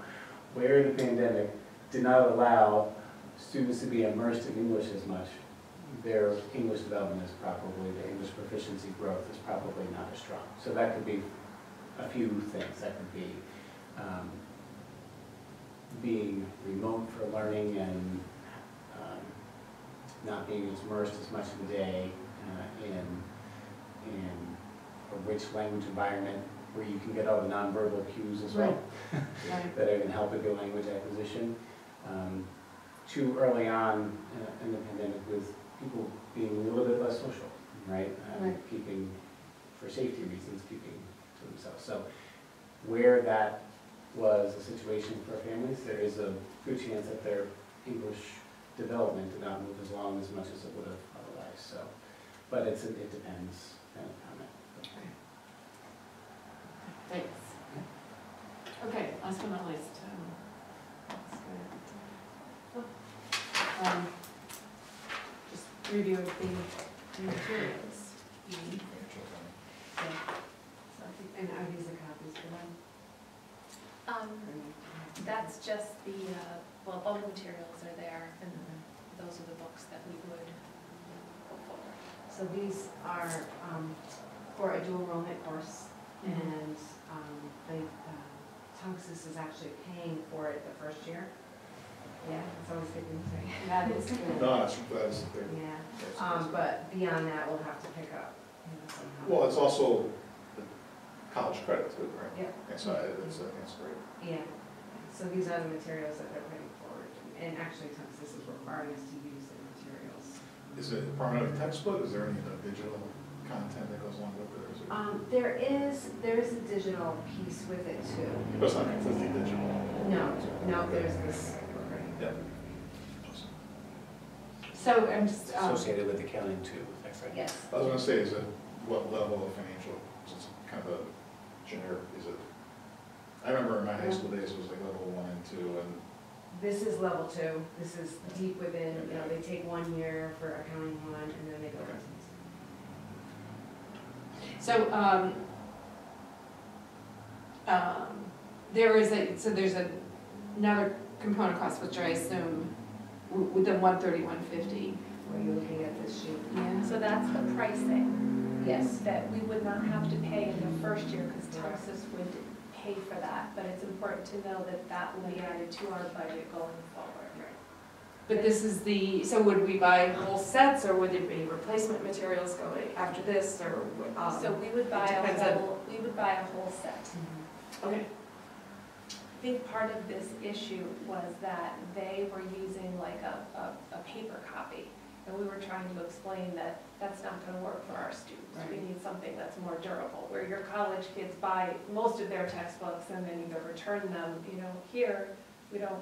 where the pandemic did not allow students to be immersed in English as much, their English development is probably, their English proficiency growth is probably not as strong. So that could be a few things. That could be um, being remote for learning and um, not being as immersed as much of the day uh, in, in a rich language environment where you can get all the nonverbal cues as well right, that are going to help with your language acquisition. Um, Too early on uh, in the pandemic with people being a little bit less social, right? Um, Right. Keeping, for safety reasons, keeping to themselves. So where that was a situation for families, there is a good chance that their English development did not move as long as much as it would have otherwise, so. But it's, it depends, kind of comment. Thanks. Okay, last but not least, um, let's go. Um, Just review of the the materials. And are these the copies for them? Um, that's just the, uh, well, all the materials are there, and those are the books that we would go forward. So these are um, for a dual enrollment course, Mhm. and um, they, uh, Tunxis is actually paying for it the first year. Yeah, it's always good news, right? That is good. No, that's, that's, Yeah, that's- um, but beyond that, we'll have to pick up, you know, somehow. well, it's also the college credit too, right? Yeah. And so I- it's, I think it's great. Yeah, so these are the materials that they're putting forward, and actually Tunxis is requiring us to use the materials. Is it primarily textbook, is there any uh, digital content that goes along with it, or is it? Um, there is, there is a digital piece with it too. It's not completely digital. No, no, there's this. Yeah. So I'm just, um, Associated with accounting too, is that? Yes. I was gonna say, is it, what level of financial, is it kind of a generic, is it? I remember in my high school days, it was like level one and two, and This is level two, this is deep within, you know, they take one year for accounting one, and then they go Okay. into. So, um, um, there is a, so there's a- another component cost, which I assume, w- with the one thirty-one fifty. Are you looking at this sheet? Yeah. So that's the pricing Yes. that we would not have to pay in the first year, because Right. Tunxis would pay for that, but it's important to know that that will be added to our budget going forward. But this is the, so would we buy whole sets, or would there be replacement materials going after this, or, um? So we would buy a depends on- whole, we would buy a whole set. Okay, I think part of this issue was that they were using like a, a, a paper copy. And we were trying to explain that that's not gonna work for our students. We Right. need something that's more durable, where your college kids buy most of their textbooks and then either return them, you know, here, we don't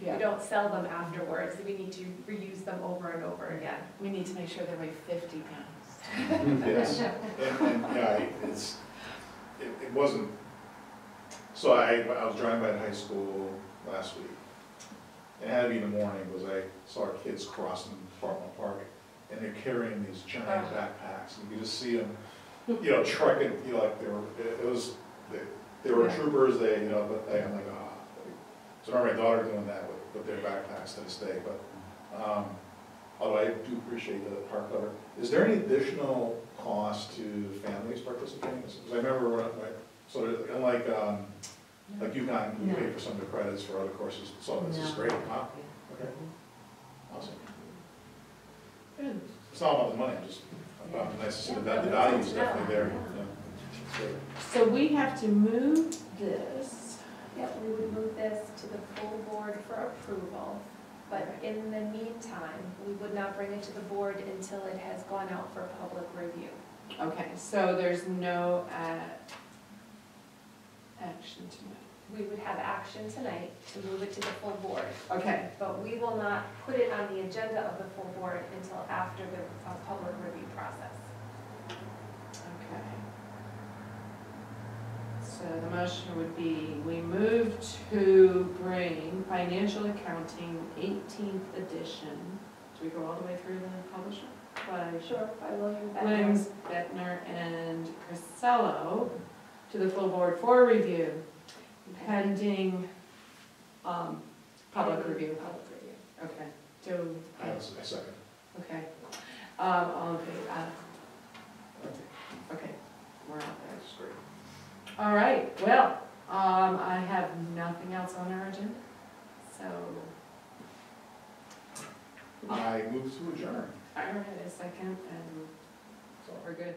We don't sell them afterwards, we need to reuse them over and over again. we need to make sure they weigh fifty pounds. Yes, and, and, yeah, it's, it, it wasn't, so I, I was driving by the high school last week. And it had to be in the morning, because I saw kids crossing Farmville Park, and they're carrying these giant backpacks, and you could just see them, you know, trucking, you know, like they were, it it was, they, they were Yeah. troopers, they, you know, but they, I'm like, ah. So I remember my daughter doing that with, with their backpacks to this day, but, um, although I do appreciate the park cover. Is there any additional cost to families participating? Because I remember when, I- sort of, unlike, um, like UConn, you pay for some of the credits for other courses, so this is great, huh? Okay, awesome. Good. It's not about the money, I'm just, about nice to see that the value is definitely there. yeah. It's. So we have to move this. Yep, we would move this to the full board for approval, but in the meantime, we would not bring it to the board until it has gone out for public review. Okay, so there's no, uh, action tonight. We would have action tonight to move it to the full board, Okay, but we will not put it on the agenda of the full board until after the uh, public review process. okay. So the motion would be, we move to bring financial accounting eighteenth edition. Do we go all the way through the publisher? By Sure, by William Bettner. Williams, Bettner, and Carcello to the full board for review, pending, um, public review. Public review. Okay, do, I have a second. okay. Um, all in favor, uh, okay, we're out there. That's great. All right, well, um, I have nothing else on our agenda, so, I move to adjourn. I read a second, and so we're good.